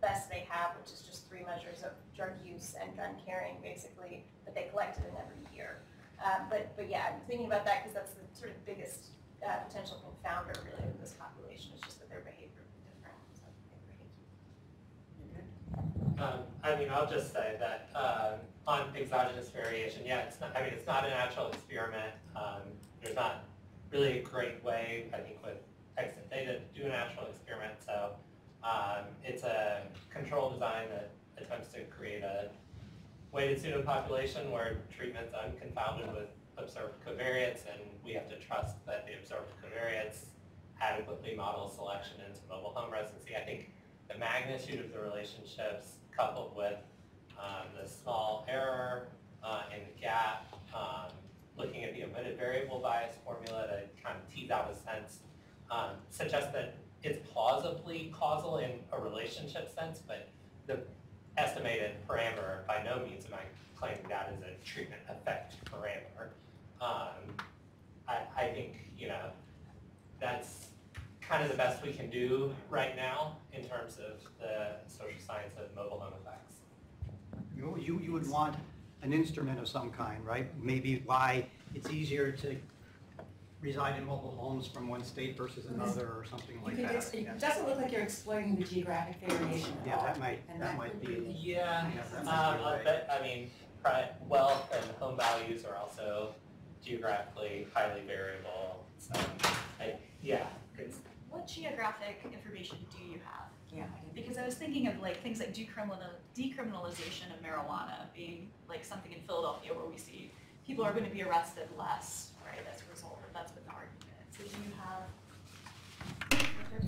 S8: best they have, which is just three measures of drug use and gun carrying, basically, that they collected in every year. Um, but, but yeah, I'm thinking about that because that's the sort of biggest, uh, potential confounder really of this population, is just that their behavior is different, so.
S5: Um, I mean, I'll just say that um, on exogenous variation, yeah, it's not, I mean, it's not a natural experiment. Um, there's not really a great way, I think, with exit data to do a natural experiment. So um, it's a control design that attempts to create a weighted pseudopopulation where treatment's unconfounded with observed covariates, and we have to trust that the observed covariates adequately model selection into mobile home residency. I think the magnitude of the relationships coupled with um, the small error uh, in the gap, um, looking at the omitted variable bias formula to kind of tease out a sense, um, suggests that it's plausibly causal in a relationship sense, but the estimated parameter, by no means am I claiming that as a treatment effect parameter. Um, I, I think, you know, that's kind of the best we can do right now in terms of the social science of mobile home effects.
S11: You, you you would want an instrument of some kind, right? Maybe why it's easier to reside in mobile homes from one state versus another or something like that.
S1: ex- it doesn't look like you're exploiting the geographic variation at
S11: Yeah,
S1: all.
S11: that might,
S1: And
S11: that
S1: that
S11: might
S1: would
S11: be.
S5: Yeah,
S11: Yeah,
S5: um,
S11: might
S5: I
S11: right.
S5: bet, I mean, wealth and home values are also geographically highly variable, so, I, yeah,
S9: What geographic information do you have?
S1: Yeah.
S9: Because I was thinking of like things like decriminal, decriminalization of marijuana being like something in Philadelphia where we see people are going to be arrested less, right, as a result of that's been the argument. So you have?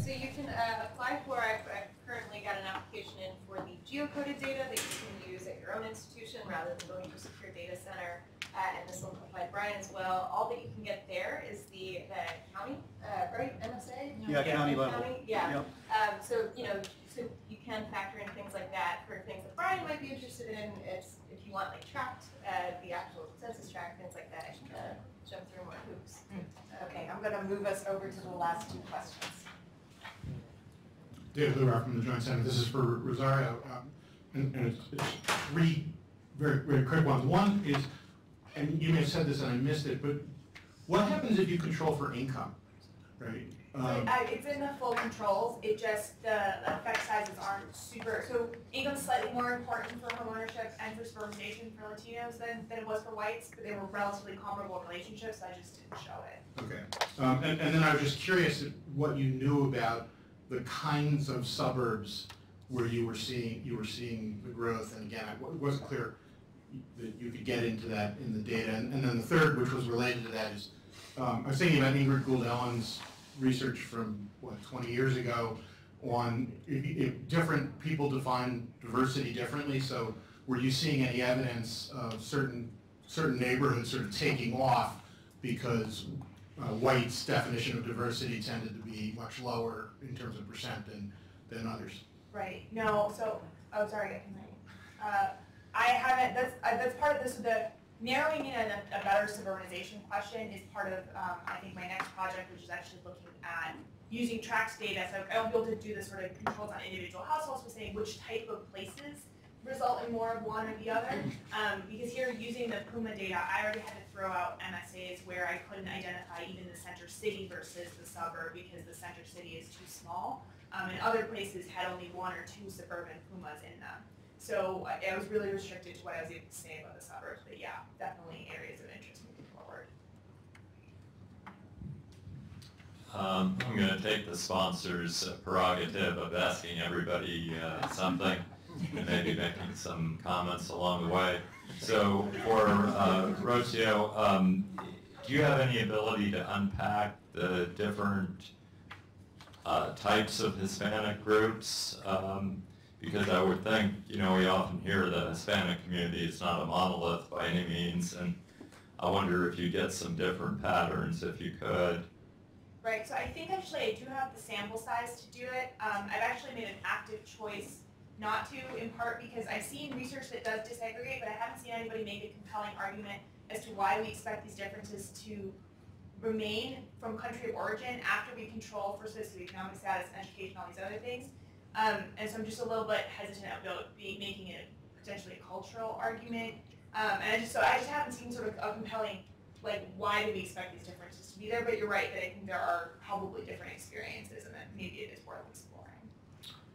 S8: So you can uh, apply for, I've, I've currently got an application in for the geocoded data that you can use at your own institution rather than going to a secure data center. Uh, and this will apply to Brian as well. All that you can get there is the, the county, uh, right, MSA?
S11: Yeah, county level.
S8: County, yeah.
S11: Yep.
S8: Um, so, you know, so you can factor in things like that for things that Brian might be interested in. It's, if you want like tracked, uh, the actual census tract, things like that, I can uh, jump through more hoops.
S1: Okay, I'm gonna move us over to the last two questions.
S12: David Luberoff from the Joint Center. This is for Rocio. um, And, and it's, it's three very, very quick ones. One is, and you may have said this and I missed it, but what happens if you control for income, right?
S2: So
S12: Um,
S2: uh, it's in the full controls, it just, the effect sizes aren't super, so income's slightly more important for homeownership and for suburbanization for Latinos than, than it was for whites, but they were relatively comparable relationships, I just didn't show it.
S12: Okay. Um, And, and then I was just curious what you knew about the kinds of suburbs where you were seeing, you were seeing the growth. And again, it it wasn't clear that you could get into that in the data. And and then the third, which was related to that, is um, I was thinking about Ingrid Gould Ellen's research from, what, 20 years ago on if, if different people define diversity differently. So were you seeing any evidence of certain, certain neighborhoods sort of taking off because uh, white's definition of diversity tended to be much lower in terms of percent than, than others.
S2: Right, no, so, oh, sorry, uh, I haven't, that's, uh, that's part of this, the narrowing in a, a better suburbanization question is part of, um, I think my next project, which is actually looking at using tract data, so I won't be able to do the sort of controls on individual households, but saying which type of places result in more of one or the other. Um, because here, using the PUMA data, I already had to throw out MSAs where I couldn't identify even the center city versus the suburb, because the center city is too small. Um, and other places had only one or two suburban PUMAs in them. So I was really restricted to what I was able to say about the suburbs, but yeah, definitely areas of interest moving forward.
S14: Um, I'm gonna take the sponsor's prerogative of asking everybody, uh, something, and maybe making some comments along the way. So for, uh, Rocio, um, do you have any ability to unpack the different, uh, types of Hispanic groups? Um, because I would think, you know, we often hear the Hispanic community is not a monolith by any means, and I wonder if you get some different patterns, if you could.
S2: Right, so I think actually I do have the sample size to do it. Um, I've actually made an active choice not to, in part because I've seen research that does disaggregate, but I haven't seen anybody make a compelling argument as to why we expect these differences to remain from country of origin after we control for socioeconomic status, education, all these other things. Um, and so I'm just a little bit hesitant about be, making it potentially a cultural argument. Um, and I just, so I just haven't seen sort of a compelling, like, why do we expect these differences to be there? But you're right that I think there are probably different experiences and that maybe it is worth exploring.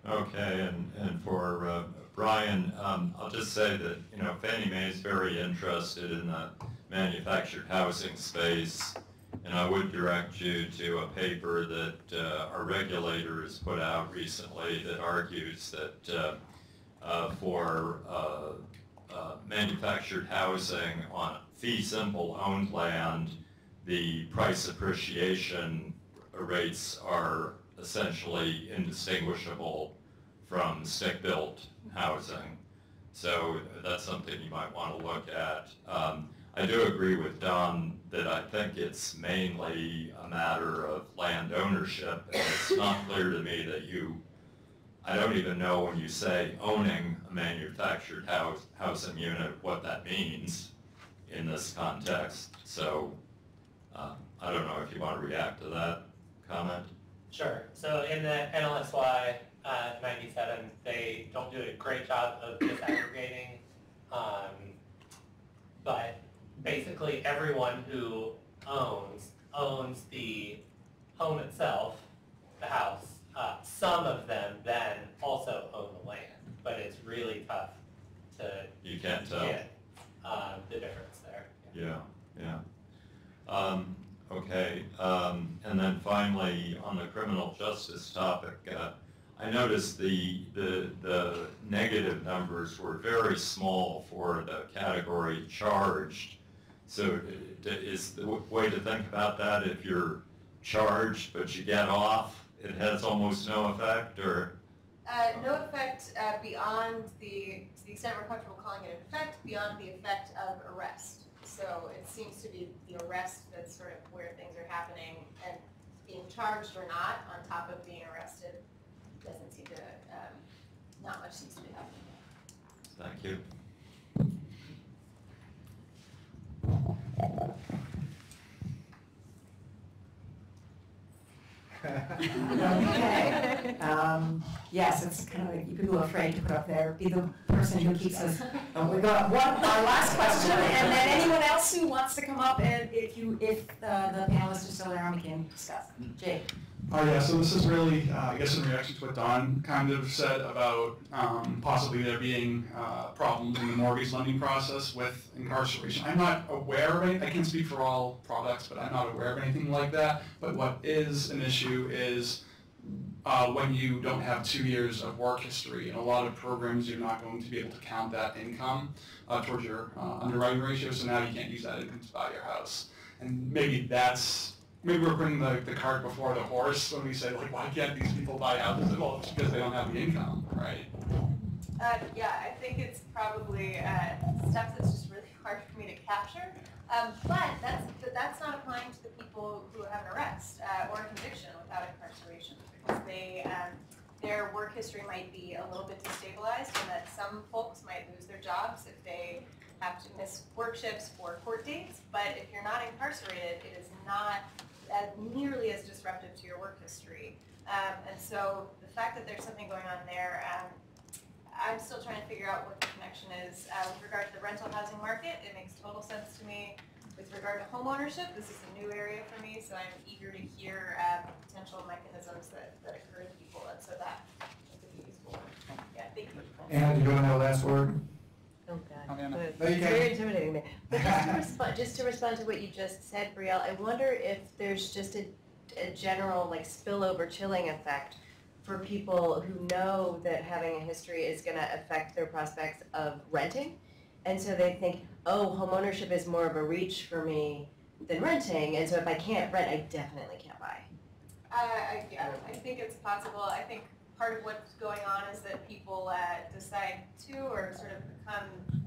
S14: Okay, and, and for uh, Brian, um, I'll just say that, you know, Fannie Mae is very interested in the manufactured housing space. And I would direct you to a paper that uh, our regulators put out recently that argues that uh, uh, for uh, uh, manufactured housing on fee simple owned land, the price appreciation rates are essentially indistinguishable from stick-built housing. So that's something you might want to look at. Um, I do agree with Don that I think it's mainly a matter of land ownership, and it's not clear to me that you, I don't even know when you say owning a manufactured house, housing unit, what that means in this context. So uh, I don't know if you want to react to that comment.
S5: Sure. So in the NLSY uh, 97, they don't do a great job of disaggregating, um, but basically everyone who owns, owns the home itself, the house. Uh, some of them then also own the land, but it's really tough to
S14: You can't tell.
S5: get uh, the difference there.
S14: Yeah, yeah. Um, okay, um, and then finally, on the criminal justice topic, uh, I noticed the, the, the negative numbers were very small for the category charged. So is the way to think about that, if you're charged but you get off, it has almost no effect, or?
S8: Uh, no effect uh, beyond the, to the extent we're comfortable calling it an effect, beyond the effect of arrest. So it seems to be the arrest that's sort of where things are happening and being charged or not on top of being arrested doesn't seem to, um, not much seems to be happening.
S14: Thank you.
S1: Okay. Um, Yes, it's kind of, like you people are afraid to put up there, be the person who keeps us, oh, we got one, our last question, and then anyone else who wants to come up, and if you, if uh, the panelists are still there, we can discuss. Jake?
S15: Oh yeah, so this is really, uh, I guess in reaction to what Don kind of said about um, possibly there being uh, problems in the mortgage lending process with incarceration. I'm not aware of any, I can't speak for all products, but I'm not aware of anything like that. But what is an issue is uh, when you don't have two years of work history. In a lot of programs, you're not going to be able to count that income uh, towards your uh, underwriting ratio, so now you can't use that income to buy your house. And maybe that's maybe we're putting the, the cart before the horse when we say like, why can't these people buy houses? Well, it's because they don't have the income, right?
S8: Uh, yeah, I think it's probably uh, stuff that's just really hard for me to capture. Um, but that's but that's not applying to the people who have an arrest uh, or a conviction without incarceration because they um, their work history might be a little bit destabilized and that some folks might lose their jobs if they have to miss work shifts for court dates. But if you're not incarcerated, it is not as nearly as disruptive to your work history. Um, and so the fact that there's something going on there, um, I'm still trying to figure out what the connection is. Uh, with regard to the rental housing market, it makes total sense to me. With regard to homeownership, this is a new area for me, so I'm eager to hear uh, potential mechanisms that, that occur to people, and so that could be useful. Yeah, thank you.
S6: And you want to know last word?
S16: God.
S6: Anna.
S16: But
S6: No,
S16: It's very intimidating me. But just to respond, just to respond to what you just said, Brielle, I wonder if there's just a, a general like spillover chilling effect for people who know that having a history is gonna affect their prospects of renting. And so they think, oh, homeownership is more of a reach for me than renting, and so if I can't rent, I definitely can't buy.
S8: Uh, I, yeah, I think it's possible. I think part of what's going on is that people uh, decide to or sort of become like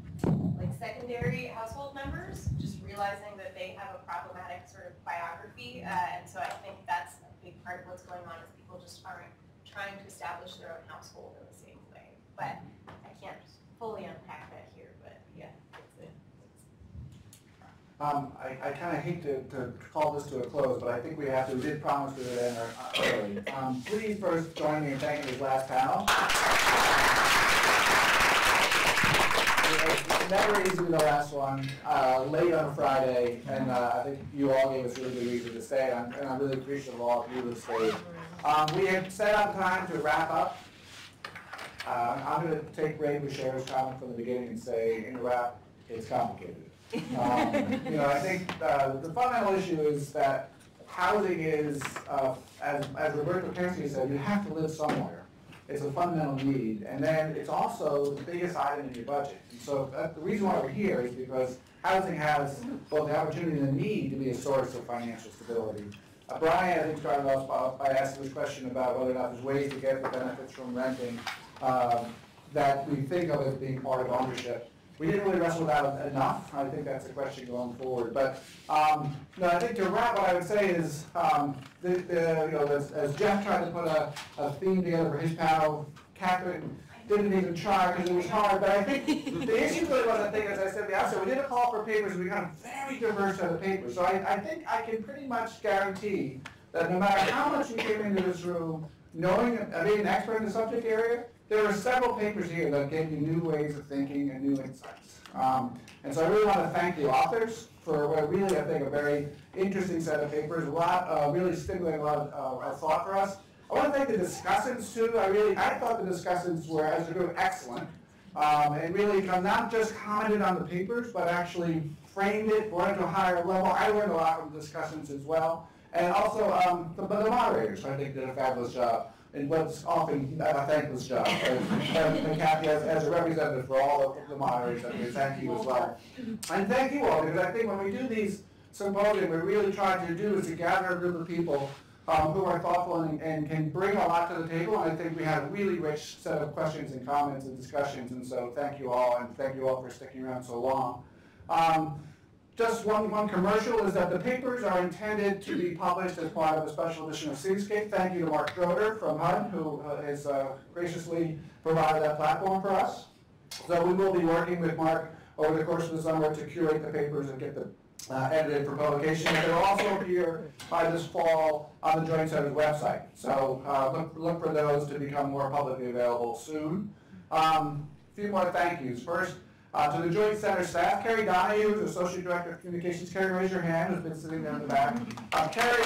S8: secondary household members, just realizing that they have a problematic sort of biography. Uh, and so I think that's a big part of what's going on is people just aren't trying to establish their own household in the same way. But I can't fully unpack that here, but yeah,
S6: Um, I, I kind of hate to, to call this to a close, but I think we have to, we did promise we would end uh, early. Um, please first join me in thanking this last panel. Never easy the last one, uh, late on Friday, and, uh, I think you all gave us really good reason to stay, and I'm, and I'm really appreciative of all of you who stayed. Um, we have set up time to wrap up.
S17: Uh, I'm gonna take Ray Boshara's comment from the beginning and say, in wrap, it's complicated. Um, You know, I think, uh, the fundamental issue is that housing is, uh, as, as Roberto Quercia said, you have to live somewhere. It's a fundamental need, and then it's also the biggest item in your budget. And so, uh, the reason why we're here is because housing has both the opportunity and the need to be a source of financial stability. Uh, Brian, I think, started off by by asking this question about whether or not there's ways to get the benefits from renting um, that we think of as being part of ownership. We didn't really wrestle that enough. I think that's a question going forward. But, um, no, I think to wrap, what I would say is, um, the, the, you know, as, as Jeff tried to put a, a theme together for his panel, Katherine didn't even try because it was hard, but I think the issue really was, I think, as I said the outset, we did a call for papers, and we got a very diverse set of papers. So I, I think I can pretty much guarantee that no matter how much you came into this room, knowing, I mean, an expert in the subject area, there are several papers here that gave you new ways of thinking and new insights. Um, and so I really want to thank the authors for what really, I think, a very interesting set of papers, a lot, uh, really stimulating a lot of, uh, thought for us. I want to thank the discussants too. I really, I thought the discussants were, as they're doing, excellent. Um, and really, not just commented on the papers, but actually framed it, brought it to a higher level. I learned a lot from the discussants as well. And also, um, the, the moderators, I think, did a fabulous job in what's often a thankless job. And, and Kathy, as, as a representative for all of the moderators, I mean, thank you as well. And thank you all, because I think when we do these symposium, we really try to do is to gather a group of people um, who are thoughtful and, and can bring a lot to the table. And I think we had a really rich set of questions and comments and discussions. And so thank you all, and thank you all for sticking around so long. Um, just one, one commercial is that the papers are intended to be published as part of a special edition of Cityscape. Thank you to Mark Shroder from HUD, who uh, has uh, graciously provided that platform for us. So we will be working with Mark over the course of the summer to curate the papers and get them uh, edited for publication. They'll also appear by this fall on the Joint Center's website. So uh, look, look for those to become more publicly available soon. Um, a few more thank yous. First, uh, to the Joint Center staff, Carrie Donahue, who's Associate Director of Communications. Carrie, raise your hand, who's been sitting there in the back. Uh, Carrie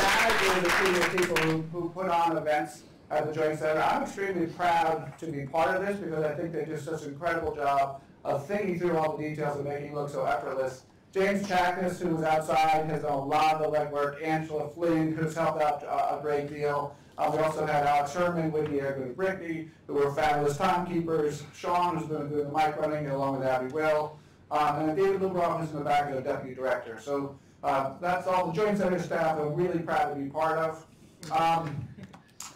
S17: manages the team of people who, who put on events at the Joint Center. I'm extremely proud to be part of this because I think they do such an incredible job of thinking through all the details and making it look so effortless. James Chaknis, who was outside, has done a lot of the legwork. Angela Flynn, who's helped out uh, a great deal. We also had Alex Sherman, Whitney Edgar, Brittany, who were fabulous timekeepers. Sean, who's been doing the mic running, along with Abby Will. Um, and David Luberoff, who's in the back, as the deputy director. So uh, that's all the Joint Center staff I'm really proud to be part of. Um,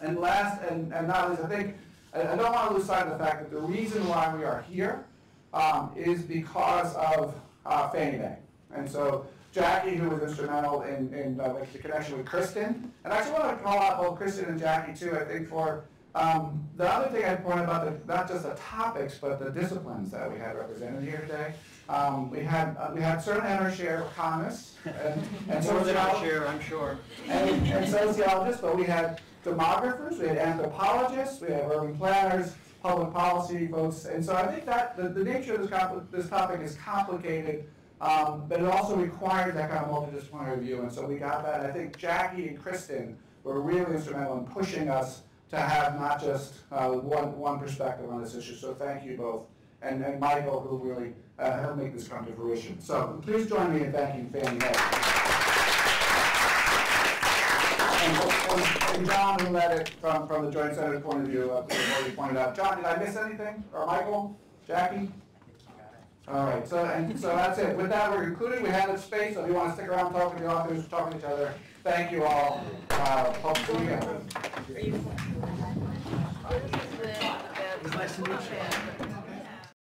S17: and last, and, and not least, I think, I, I don't want to lose sight of the fact that the reason why we are here um, is because of uh, Fannie Mae. And so Jackie, who was instrumental in, in uh, the connection with Kristen. And I actually want to call out both Kristen and Jackie too, I think, for um, the other thing I'd point about, the, not just the topics, but the disciplines that we had represented here today. Um, we had uh, we had certainly had our share of economists and, and
S11: More than our
S17: sociolo-
S11: share, I'm sure.
S17: and, and sociologists, but we had demographers, we had anthropologists, we had urban planners, public policy folks, and so I think that the, the nature of this, this topic is complicated, um, but it also requires that kind of multidisciplinary view, and so we got that. I think Jackie and Kristen were really instrumental in pushing us to have not just uh, one one perspective on this issue. So thank you both, and, and Michael, who really uh, helped make this come to fruition. So please join me in thanking Fannie Mae. And, and- John, who led it from, from the Joint Center's point of view, uh, already pointed out. John, did I miss anything? Or Michael? Jackie? All right, so and so that's it. With that, we're concluding. We have a space, so if you want to stick around, talking to the authors, talking to each other. Thank you all. Uh, hope to see you. Nice to meet you.